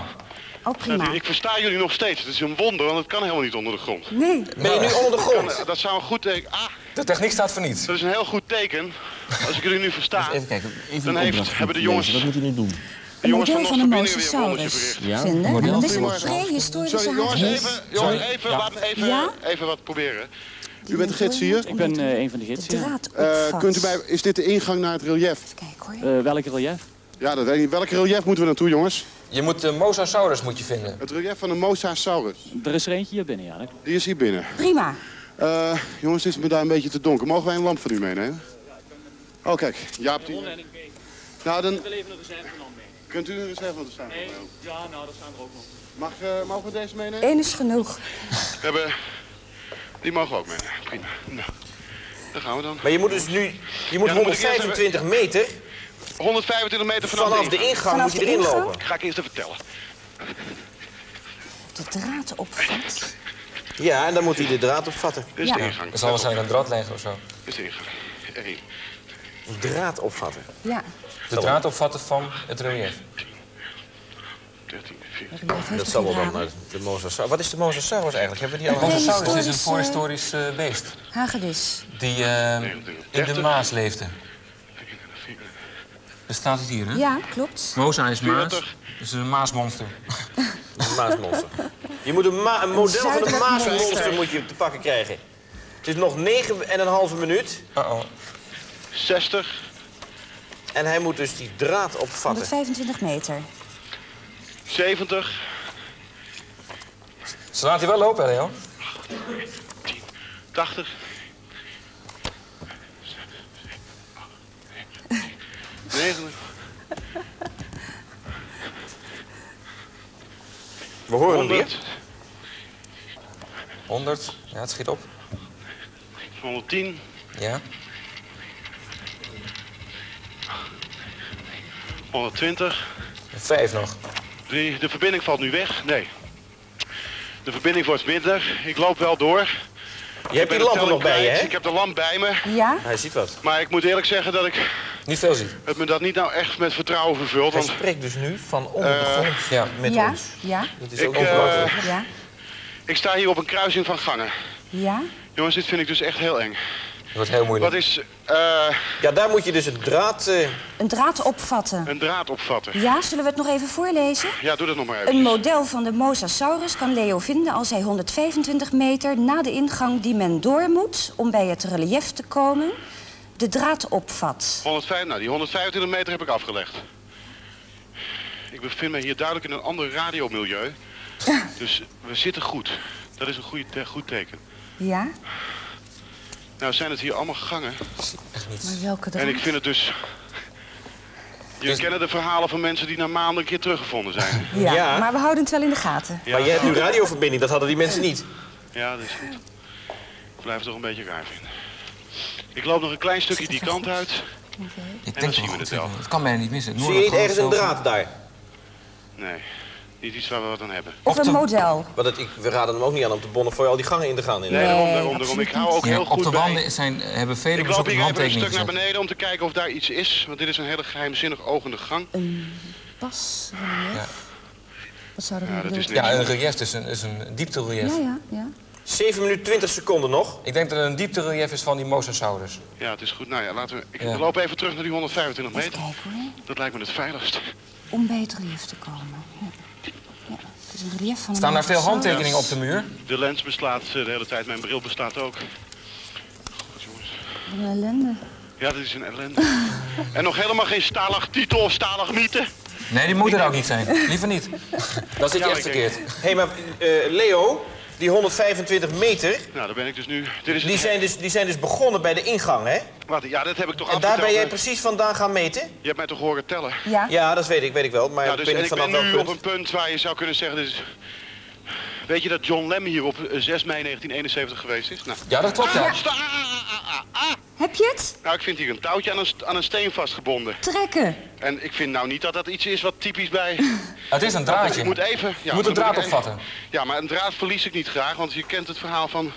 Oh, prima. Ik versta jullie nog steeds. Het is een wonder, want het kan helemaal niet onder de grond. Nee. Ben je nu onder de grond? Kan- dat zou een goed teken... Ah, De techniek staat voor niets. dat is een heel goed teken. Als ik jullie nu versta, Even kijken. Even dan heeft, hebben de jongens, Wat moet hij nu doen? de jongens van van een mosasaurus. Ja, vinden. Dat is een prehistorische Sorry, jongens, even, jongens, even, laat me even, Ja? even wat proberen. U bent de gids hier. Ik ben eh, een van de De gidsen. ja. draad Eh, kunt u bij, is dit de ingang naar het relief? Kijk hoor. Eh, welk relief? Ja, dat weet ik niet. Welk relief moeten we naartoe, jongens? Je moet de Mosasaurus moet je vinden. Het relief van de Mosasaurus. Er is er eentje hier binnen, ja. Dat- Die is hier binnen. Prima. Eh, jongens, het is me daar een beetje te donker. Mogen wij een lamp van u meenemen? Oh, kijk. Jaap, die... Nou, dan... Kunt u een reserve van de staan? Nee, Ja, nou, dat staan er ook nog. Mag, eh, mogen we deze meenemen? Eén is genoeg. We hebben, die mogen ook mee. Prima. Nou, daar gaan we dan. Maar je moet dus nu... Je moet Ja, dan moet ik eerst 125 meter 125 meter vanaf, vanaf de ingang Vanaf moet je de erin ingang? lopen. Ga ik eerst even tellen. De draad opvat. Ja, en dan moet hij de draad opvatten. Dit is Ja. de ingang. Er zal wel zijn een draad leggen of zo. Dit is de ingang. Een draad opvatten. Ja. De draad opvatten van het relief. 13, 14. Relief heeft Dat zal wel dan. maar De mosasaurus. Wat is de mosasaurus eigenlijk? Hebben we die al? Mosasaurus is een Prehistorische- voorhistorisch eh, beest. Hagedis. Die eh, in de Maas leefde. Er staat het hier, hè? Ja, klopt. Mosa is Maas. 40. is een Maasmonster. [LAUGHS] Een maasmonster. Je moet een, ma- een model van een maasmonster monster. moet je te pakken krijgen. Het is nog 9,5 minuut. Uh-oh. 60. En hij moet dus die draad opvatten. 125 meter. 70. Ze laat hij wel lopen, hè, Leo? 80. 90. We horen hem 100. weer. 100. Ja, het schiet op. 110. Ja. 120. Vijf nog. De, de verbinding valt nu weg. Nee. De verbinding wordt minder. Ik loop wel door. Je hebt die lampen nog bij je, hè? Ik heb de lamp bij me. Ja? Hij ziet wat. Maar ik moet eerlijk zeggen dat ik Niet veel ziet. het me dat niet nou echt met vertrouwen vervult. Hij Want spreekt dus nu van onder de Eh, grond Ja. met ja? ons. Ja? Dat is Ik, ook eh, ongelooflijk. Ja? ik sta hier op een kruising van gangen. Ja? Jongens, dit vind ik dus echt heel eng. Het wordt heel moeilijk. Wat is eh, Ja, daar moet je dus een draad... eh, Een draad opvatten. een draad opvatten? Ja, zullen we het nog even voorlezen? Ja, doe dat nog maar even. Een model van de Mosasaurus kan Leo vinden als hij 125 meter na de ingang die men door moet om bij het relief te komen, de draad opvat. 105, nou, die 125 meter heb ik afgelegd. Ik bevind me hier duidelijk in een ander radiomilieu. Dus we zitten goed. Dat is een goede te- goed teken. Ja? Nou zijn het hier allemaal gangen. Maar welke draad? En ik vind het dus... Jullie Dus- kennen de verhalen van mensen die na maanden een keer teruggevonden zijn. Ja, Ja. maar we houden het wel in de gaten. Ja, Maar jij hebt nu radioverbinding, dat hadden die mensen niet. Ja, dat is goed. Ik blijf het toch een beetje raar vinden. Ik loop nog een klein stukje die kant uit. Ik dan denk zien toch we het wel. Het kan bijna niet missen. Zie je niet ergens een draad daar? Nee, niet iets waar we wat aan hebben. Of Op een de- model. Want het, ik, we raden hem ook niet aan om te bonnen voor al die gangen in te gaan. Nee, daarom, Nee, daarom, daarom. Ik hou ook Ja, heel op goed de bij. wanden zijn, hebben vele Ik loop bezoekers hier even een handtekeningen stuk naar beneden om te kijken of daar iets is. Want dit is een hele geheimzinnig ogende gang. Pas. Ja. Wat zou dat Ja, dat is? Ja, een relief is een, is een diepterelief. Ja, ja, ja. 7 minuten 20 seconden nog. Ik denk dat het een diepterelief is van die Mosasaurus. Ja, het is goed. Nou ja, laten we... Ik Ja. loop even terug naar die 125 Even meter. kijken. Dat lijkt me het veiligst. Om bij het relief te komen. Ja. Ja. Het is een relief van een Staan daar veel handtekeningen op de muur? De lens bestaat eh, de hele tijd. Mijn bril bestaat ook. Goed, jongens. Wat een ellende. Ja, dat is een ellende. [LAUGHS] en nog helemaal geen stalagtieten of stalagmieten. Nee, die moet er ook niet zijn. Liever niet. Dan zit je echt verkeerd. Hé, maar eh, Leo, die 125 meter, Nou, daar ben ik dus nu. Dit is die zijn dus, die zijn dus begonnen bij de ingang, hè? Wacht, ja, dat heb ik toch En daar ben jij precies vandaan gaan meten? Je hebt mij toch horen tellen? Ja? Ja, dat weet ik, weet ik wel. Maar Ja, ik dus, weet en niet ik ben nu punt. op een punt waar je zou kunnen zeggen... Is... Weet je dat John Lem hier op eh, 6 mei 1971 geweest is? Nou, Ja, dat klopt, ja. Ah. Heb je het? Nou, ik vind hier een touwtje aan een, aan een steen vastgebonden. Trekken. En ik vind nou niet dat dat iets is wat typisch bij... [LAUGHS] Het is een draadje. Ik moet even... Ja, Je moet een draad ik even- opvatten. Ja, maar een draad verlies ik niet graag, want je kent het verhaal van...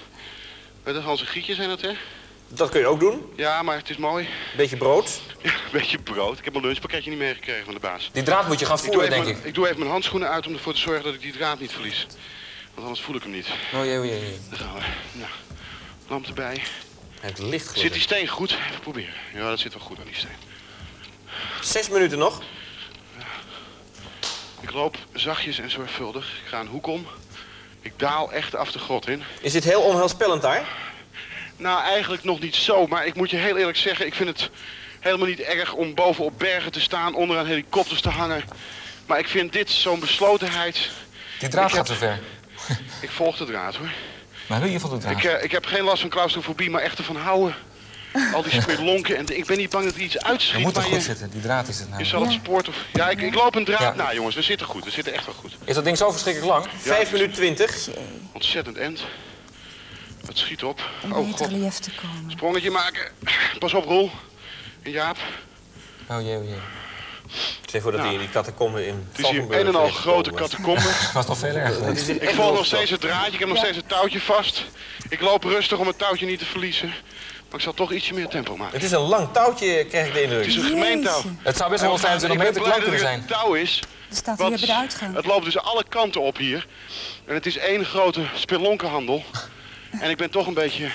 Weet je, Hans en Grietje zijn het, hè? Dat kun je ook doen. Ja, maar het is mooi. Beetje brood. [LAUGHS] Ja, een beetje brood. Ik heb mijn lunchpakketje niet meegekregen van de baas. Die draad moet je gaan Ik voeren, denk mijn, ik. doe even mijn handschoenen uit om ervoor te zorgen dat ik die draad niet verlies. Want anders voel ik hem niet. Oh jee, oh jee, oh jee. Daar gaan we. Nou, lamp erbij. Het licht Zit die steen goed? Even proberen. Ja, dat zit wel goed aan die steen. Zes minuten nog. Ik loop zachtjes en zorgvuldig. Ik ga een hoek om. Ik daal echt af de grot in. Is dit heel onheilspellend daar? Nou, eigenlijk nog niet zo. Maar ik moet je heel eerlijk zeggen, ik vind het helemaal niet erg om boven op bergen te staan, onder aan helikopters te hangen. Maar ik vind dit zo'n beslotenheid. Die draad Ik gaat heb- zo ver. Ik volg de draad hoor. Maar wil je van de draad? Ik, eh, ik heb geen last van claustrofobie, maar echt ervan houden. Al die [LAUGHS] spelonken en ik ben niet bang dat er iets We uitschiet. moeten maar goed je, zitten. Die draad is het nou. je zal het sport of... Ja, ik, ik loop een draad. Ja. Nou jongens, we zitten goed. We zitten echt wel goed. Is dat ding zo verschrikkelijk lang? Vijf minuten twintig. Ontzettend end. Het schiet op. Om Oh god. relief te komen. Sprongetje maken. Pas op, Roel. En Jaap. Oh jee, oh jee. Stel je voor dat hij in die catacomben in Het is hier een en al grote catacombe. [LAUGHS] was nog veel erger. Ik volg nog steeds het draadje. Ik heb nog steeds het touwtje vast. Ik loop rustig om het touwtje niet te verliezen. Maar ik zal toch ietsje meer tempo maken. Het is een lang touwtje, krijg ik de indruk. Het is een gemeentouw. Het zou best wel 25 Ik ben meter lang dat kunnen zijn. een touw is. Er staat hier bij de uitgang. Het loopt dus alle kanten op hier. En het is één grote spelonkenhandel. En ik ben toch een beetje...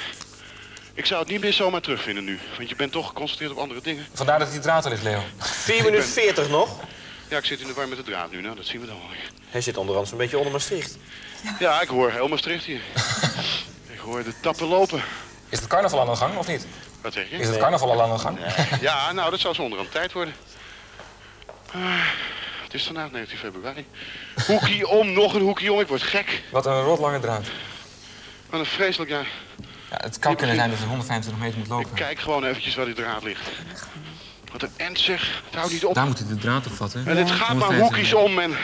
Ik zou het niet meer zomaar terugvinden nu. Want je bent toch geconcentreerd op andere dingen. Vandaar dat die draad er ligt, Leo. 4 minuten 40 nog. Ja, ik zit in de war met de draad nu. Nou, dat zien we dan wel weer. Hij zit onderhand een beetje onder Maastricht. Ja, ik hoor heel Maastricht hier. [LAUGHS] ik hoor de tappen lopen. Is het carnaval aan de gang of niet? Wat zeg je? Is het carnaval al aan de gang? Ja, nou, dat zou zo onder aan tijd worden. Ah, het is vandaag 19 februari. Hoekie om, nog een hoekie om. Ik word gek. Wat een rotlange draad. Wat een vreselijk, ja. Ja, het kan kunnen zijn dat je 125 meter moet lopen. Kijk gewoon eventjes waar die draad ligt. Wat een end zeg. Het houdt niet op. Daar moet hij de draad op vatten. En het gaat maar 125 hoekjes om en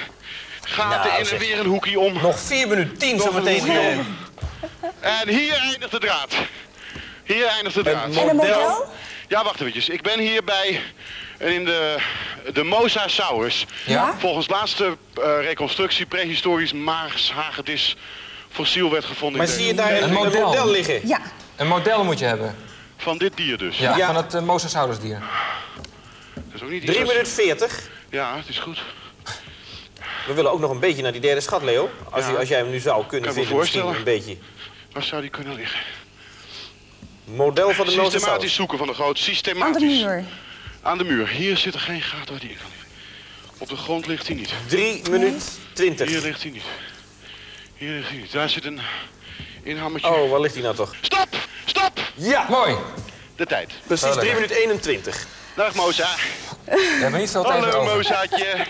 gaten Nou, in en weer een hoekie om. Nog 4 minuten 10 Nog een zometeen. hoekje eh, om. En hier eindigt de draad. Hier eindigt de draad. En een model? Ja, wacht eventjes. Ik ben hier bij in de, de Mosasaurus. Ja? Volgens laatste eh, reconstructie prehistorisch Maagshagedis fossiel werd gevonden Maar in zie je daar een, model. model. liggen? Ja, Een model moet je hebben. Van dit dier dus. Ja, Ja. van het uh, Mosasaurusdier. Dat is ook niet 3 iets minuten 40. Ja, het is goed. We willen ook nog een beetje naar die derde schat, Leo. Als, Ja. je, als jij hem nu zou kunnen Kan me vinden, misschien een beetje. Waar zou die kunnen liggen? Model van de Systematisch Mosasaurus. zoeken van de groot. aan de Systematisch. muur. Aan de muur. Hier zit er geen gaten waar die in kan liggen. Op de grond ligt hij niet. 3 minuten Hier 20. ligt hij niet. Hier niet. Daar zit een inhammetje. Oh, waar ligt hij nou toch? Stop! Stop! Ja, Mooi. De tijd. precies Oh, 3 lekker. minuten 21. Dag Moza. We hebben niet veel tijd meer Hallo over. Mozaatje.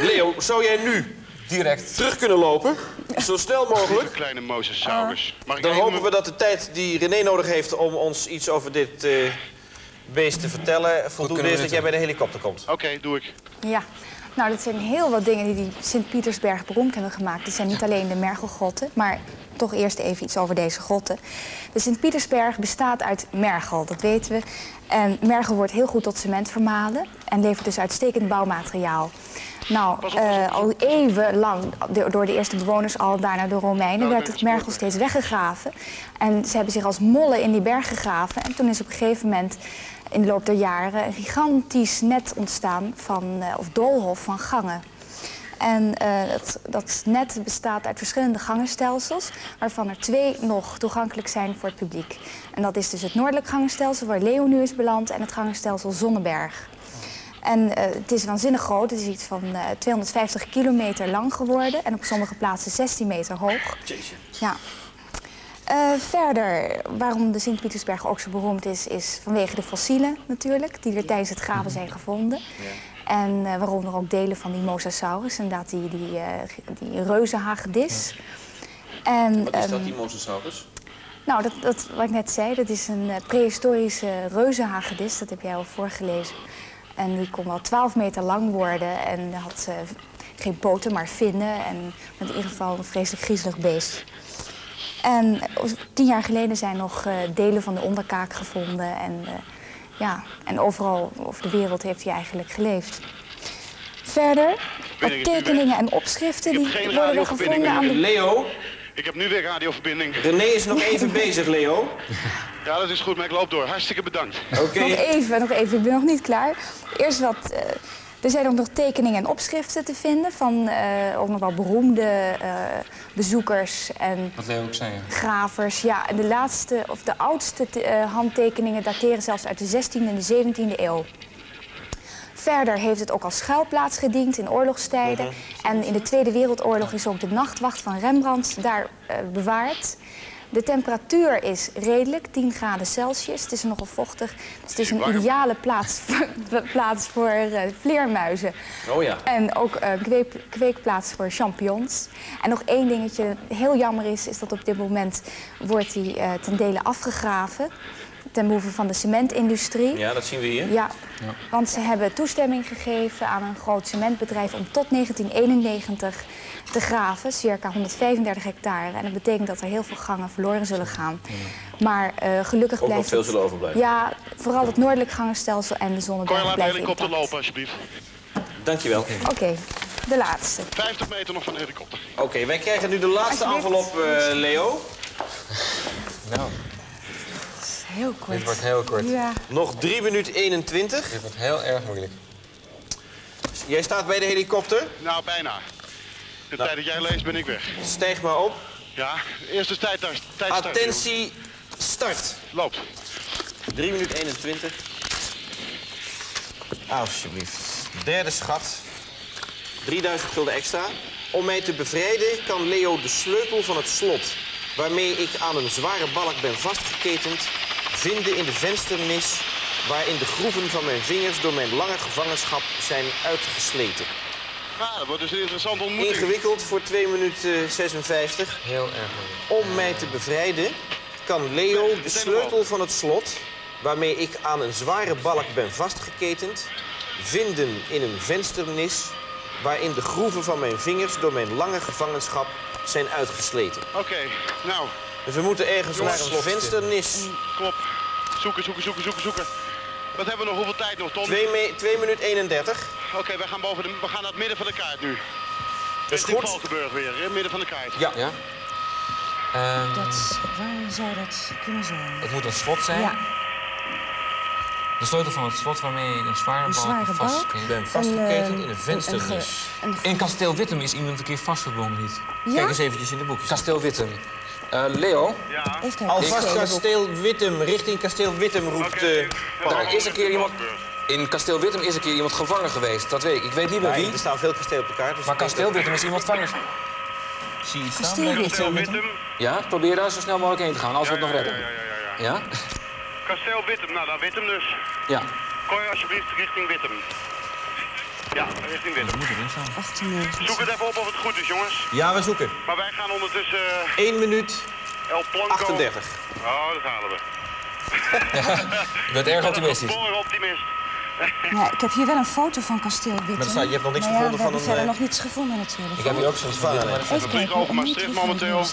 Leo, zou jij nu Direct. terug kunnen lopen? Zo snel mogelijk. Kleine Mosasaurus. Mag ik Dan even hopen we dat de tijd die René nodig heeft om ons iets over dit eh, beest te vertellen... voldoende is dat jij bij de helikopter komt. Oké, doe ik. Ja, nou, dat zijn heel wat dingen die die Sint-Pietersberg beroemd hebben gemaakt. Het zijn niet alleen de mergelgrotten, maar toch eerst even iets over deze grotten. De Sint-Pietersberg bestaat uit mergel, dat weten we. En mergel wordt heel goed tot cement vermalen en levert dus uitstekend bouwmateriaal. Nou, eh, al eeuwenlang, door de eerste bewoners al, daarna de Romeinen, werd het mergel steeds weggegraven. En ze hebben zich als mollen in die berg gegraven. En toen is op een gegeven moment in de loop der jaren een gigantisch net ontstaan van, eh, of doolhof van gangen. En eh, dat, dat net bestaat uit verschillende gangenstelsels, waarvan er twee nog toegankelijk zijn voor het publiek. En dat is dus het noordelijk gangenstelsel, waar Leo nu is beland, en het gangenstelsel Zonneberg. En eh, het is waanzinnig groot. Het is iets van eh, 250 kilometer lang geworden en op sommige plaatsen 16 meter hoog. Ja. Eh, verder, waarom de Sint-Pietersberg ook zo beroemd is, is vanwege de fossielen natuurlijk, die er tijdens het graven zijn gevonden. En eh, waaronder ook delen van die Mosasaurus, inderdaad die, die, eh, die reuzenhagedis. En, Wat is dat, ehm, die Mosasaurus? nou, dat, dat, wat ik net zei, dat is een eh, prehistorische reuzenhagedis. Dat heb jij al voorgelezen. En die kon wel 12 meter lang worden en had geen poten, maar vinnen. En in ieder geval een vreselijk griezelig beest. En tien jaar geleden zijn nog eh, delen van de onderkaak gevonden. En, eh, ja, en overal over de wereld heeft hij eigenlijk geleefd. Verder, wat tekeningen en opschriften die worden er gevonden aan de Leo, Ik heb nu weer radioverbinding. René is nog even [LAUGHS] bezig, Leo. Ja, dat is goed, maar ik loop door. Hartstikke bedankt. Oké. Nog even, nog even. Ik ben nog niet klaar. Eerst wat... eh, er zijn ook nog tekeningen en opschriften te vinden van ook nog wel beroemde eh, bezoekers en Wat Leo ook ja. gravers. Ja, en de laatste, of de oudste te- eh, handtekeningen dateren zelfs uit de 16e en de 17e eeuw. Verder heeft het ook als schuilplaats gediend in oorlogstijden. En in de Tweede Wereldoorlog is ook de nachtwacht van Rembrandt daar bewaard. De temperatuur is redelijk, 10 graden Celsius. Het is nogal vochtig. Dus het is een ideale plaats voor, [LAUGHS] plaats voor eh, vleermuizen. Oh ja. En ook een kweek, kweekplaats voor champignons. En nog één dingetje, heel jammer is, is dat op dit moment wordt hij eh, ten dele afgegraven. Ten behoeve van de cementindustrie. Ja, dat zien we hier. Ja, want ze hebben toestemming gegeven aan een groot cementbedrijf om tot 1991 te graven, circa 135 hectare. En dat betekent dat er heel veel gangen verloren zullen gaan. Maar eh, gelukkig Ook nog blijft veel het- zullen overblijven. Ja, vooral het noordelijk gangenstelsel en de zonneberg laten de blijven helikopter intact. lopen, alsjeblieft? Dankjewel. Oké, de laatste. 50 meter nog van de helikopter. Oké, wij krijgen nu de laatste envelop, eh, Leo. Nou, Heel kort. dit wordt heel kort. Ja. Nog 3 minuten 21. Dit wordt heel erg moeilijk. Jij staat bij de helikopter. Nou, bijna. De tijd dat jij leest ben ik weg. Stijg maar op. Ja, eerste tijd, tijd. Attentie, start. Loopt. 3 minuten 21. Alsjeblieft. Derde schat. 3000 gulden extra. Om mij te bevrijden kan Leo de sleutel van het slot... waarmee ik aan een zware balk ben vastgeketend... vinden in de vensternis... waarin de groeven van mijn vingers door mijn lange gevangenschap zijn uitgesleten. Nou, dat wordt dus een interessante ontmoeting. Ingewikkeld voor 2 minuten 56. Heel erg moeilijk. Om mij te bevrijden kan Leo de sleutel van het slot, waarmee ik aan een zware balk ben vastgeketend, vinden in een vensternis waarin de groeven van mijn vingers door mijn lange gevangenschap zijn uitgesleten. Oké, nou, Dus we moeten ergens naar een slot vensternis. kom op. Zoeken, zoeken, zoeken, zoeken, zoeken. Wat hebben we nog? Hoeveel tijd nog, Tom? 2 me 2 minuten 31. Oké, wij gaan boven de, we gaan naar het midden van de kaart nu. Dat is goed. Valkenburg weer, hè? midden van de kaart. Ja. Ja? Ehm, Dat, waar zou dat kunnen zijn? het moet een slot zijn. Ja, De sleutel van het slot waarmee een zware Een zware balk. vastgeketend. Ik ben vastgeketend Een, eh, in een vensternis. In kasteel Wittem is iemand een keer vastgebonden, niet? Ja? Kijk eens eventjes in de boekjes. Kasteel Wittem. Eh, Leo, Ja. Alvast kasteel Wittem, richting kasteel Wittem roept... eh, daar is een keer iemand... In kasteel Wittem is een keer iemand gevangen geweest, dat weet ik. Ik weet niet bij wie. er staan veel kastelen op elkaar. Dus Maar ik kasteel Wittem is iemand gevangen. Zie je staan? Kasteel Wittem. Ja, probeer daar zo snel mogelijk heen te gaan, als we het nog redden. ja, ja, ja, ja. Ja? Kasteel Wittem, nou dan Wittem dus. Ja. Kom je alsjeblieft richting Wittem. Ja, richting Wittem. 98. Zoek het even op of het goed is, jongens. Ja, we zoeken. Maar wij gaan ondertussen eh, 1 minuut El Planco... 38. Oh, dat halen we. [LAUGHS] Je bent erg [LAUGHS] optimistisch. Geboren optimist. Ja, ik heb hier wel een foto van kasteel Wittem. Maar staat- je hebt nog niks Maar ja, gevonden we van hebben een, verder eh, nog niets gevonden natuurlijk. Ik heb hier ook zoiets van dit, maar Even kijken, over Maastricht momenteel. een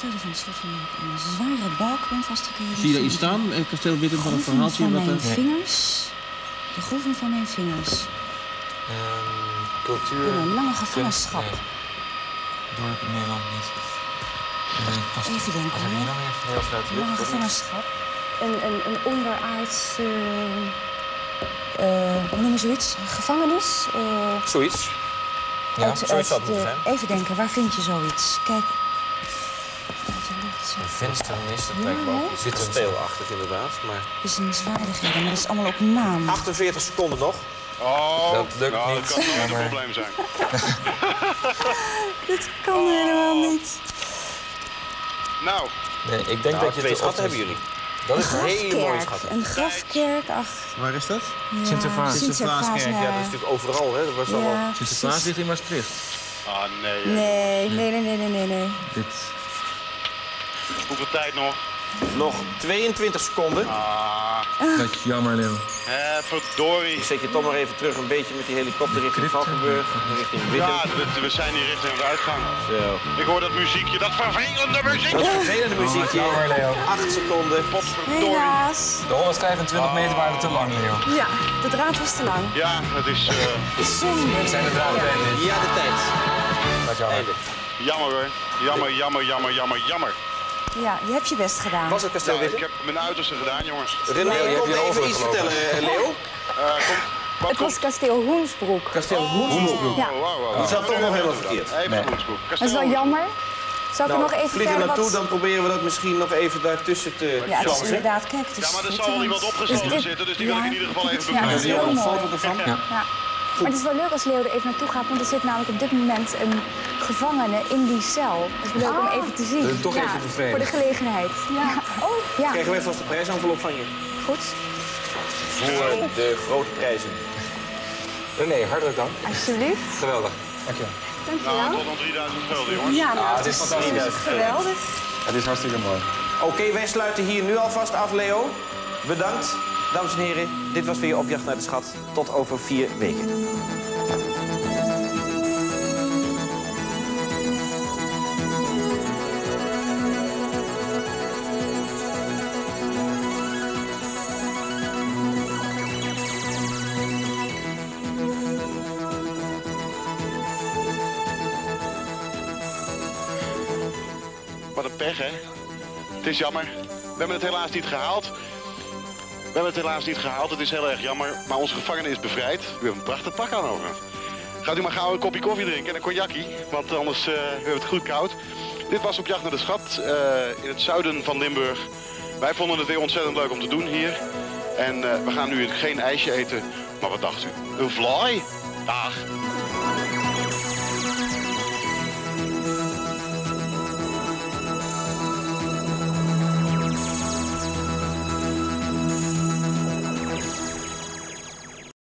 zware balk ben vastgeketend. Zie je daar iets staan? Eh, Kasteel Wittem van een Groeven verhaaltje? van mijn eh, vingers. De groeven van mijn vingers. Ehm, cultuur... In een lange gevangenschap. Nee. Dorp in Nederland niet. Even denken, hoor. lange gevangenschap. Een, een, hoe noem je zoiets? Een gevangenis? Eh, Zoiets. Ja, uit- zoiets zou het moeten zijn. Even denken, waar vind je zoiets? Kijk. Een vensternis, dat lijkt me ook Wittem. kasteelachtig inderdaad. Maar Dat is een zwaardigheden, maar dat is allemaal ook naam. 48 seconden nog. Oh, Dat lukt nou, niet, dat kan maar- [LAUGHS] een probleem zijn. [LAUGHS] Dit kan helemaal niet. Nou, Nee, ik denk Nou, dat je twee te schatten hebben jullie. Dat is een hele mooie schat. Een grafkerk, ach. Waar is dat? Ja, Sinterklaas. Sinterklaaskerk, Ja, dat is natuurlijk overal, hè. Dat was allemaal... Ja, Sinterklaas ligt in Maastricht. ah nee. Nee, nee, nee, nee, nee, nee, nee. Dit. Hoeveel tijd nog? Nog 22 seconden. Ah, Dat is jammer, Leo. hè, verdorie. Ik zet je toch maar even terug een beetje met die helikopter richting Valkenburg. Richting. Ja, we, we zijn hier richting de uitgang. Zo. Ik hoor dat muziekje, dat vervelende muziekje. Vervelende muziekje. Jammer, Leo. 8 seconden. Potverdorie. Helaas. De 125 meter waren te lang, Leo. Ja, de draad was te lang. Ja, het is eh, Zonde. Zijn de draden kwijt? Ja, de tijd. Wat jammer. Einde. jammer hoor. Jammer, jammer, jammer, jammer, jammer. Ja, je hebt je best gedaan. Was het kasteel Ja, ik heb mijn uiterste gedaan, jongens. René, Leo, je komt even iets vertellen, eh, Leo. Eh, kom, wat Het was komt? kasteel Hoensbroek. Kasteel Hoensbroek. Ja. Oh, wow, wow. Die zat toch nog helemaal verkeerd. Even Hoensbroek. Dat is wel jammer. Zal ik er Nou, nog even vlieg er verder naartoe, wat... dan proberen we dat misschien nog even daartussen te Ja, het is inderdaad, kijk, het is Ja, maar er zal iemand opgesloten Dus dit- zitten, dus die wil ik in ieder geval even Ja, Er dat is heel foto ervan. Ja. Maar het is wel leuk als Leo er even naartoe gaat, want er zit namelijk op dit moment een gevangene in die cel. Dat is wel leuk om even te zien. Dus toch even tevreden. Voor de gelegenheid. Ja. Oh, ja. Krijgen we even als de prijsenvelop van je. Goed. Voor de grote prijzen. René, hartelijk dank. Alsjeblieft. Geweldig. Dankjewel. Nou, tot dan 3000 gulden, jongens. Ja, nou, Ah, het is fantastisch. geweldig. Het is hartstikke mooi. Oké, wij sluiten hier nu alvast af, Leo. Bedankt, dames en heren. Dit was weer Op Jacht naar de Schat. Tot over vier weken. Wat een pech, hè? Het is jammer. We hebben het helaas niet gehaald. We hebben het helaas niet gehaald. Het is heel erg jammer. Maar onze gevangene is bevrijd. U heeft een prachtig pak aan over. Gaat u maar gauw een kopje koffie drinken en een cognacje. Want anders eh, we hebben het goed koud. Dit was op jacht naar de schat eh, in het zuiden van Limburg. Wij vonden het weer ontzettend leuk om te doen hier. En eh, we gaan nu geen ijsje eten. Maar wat dacht u? Een vlaai? Dag.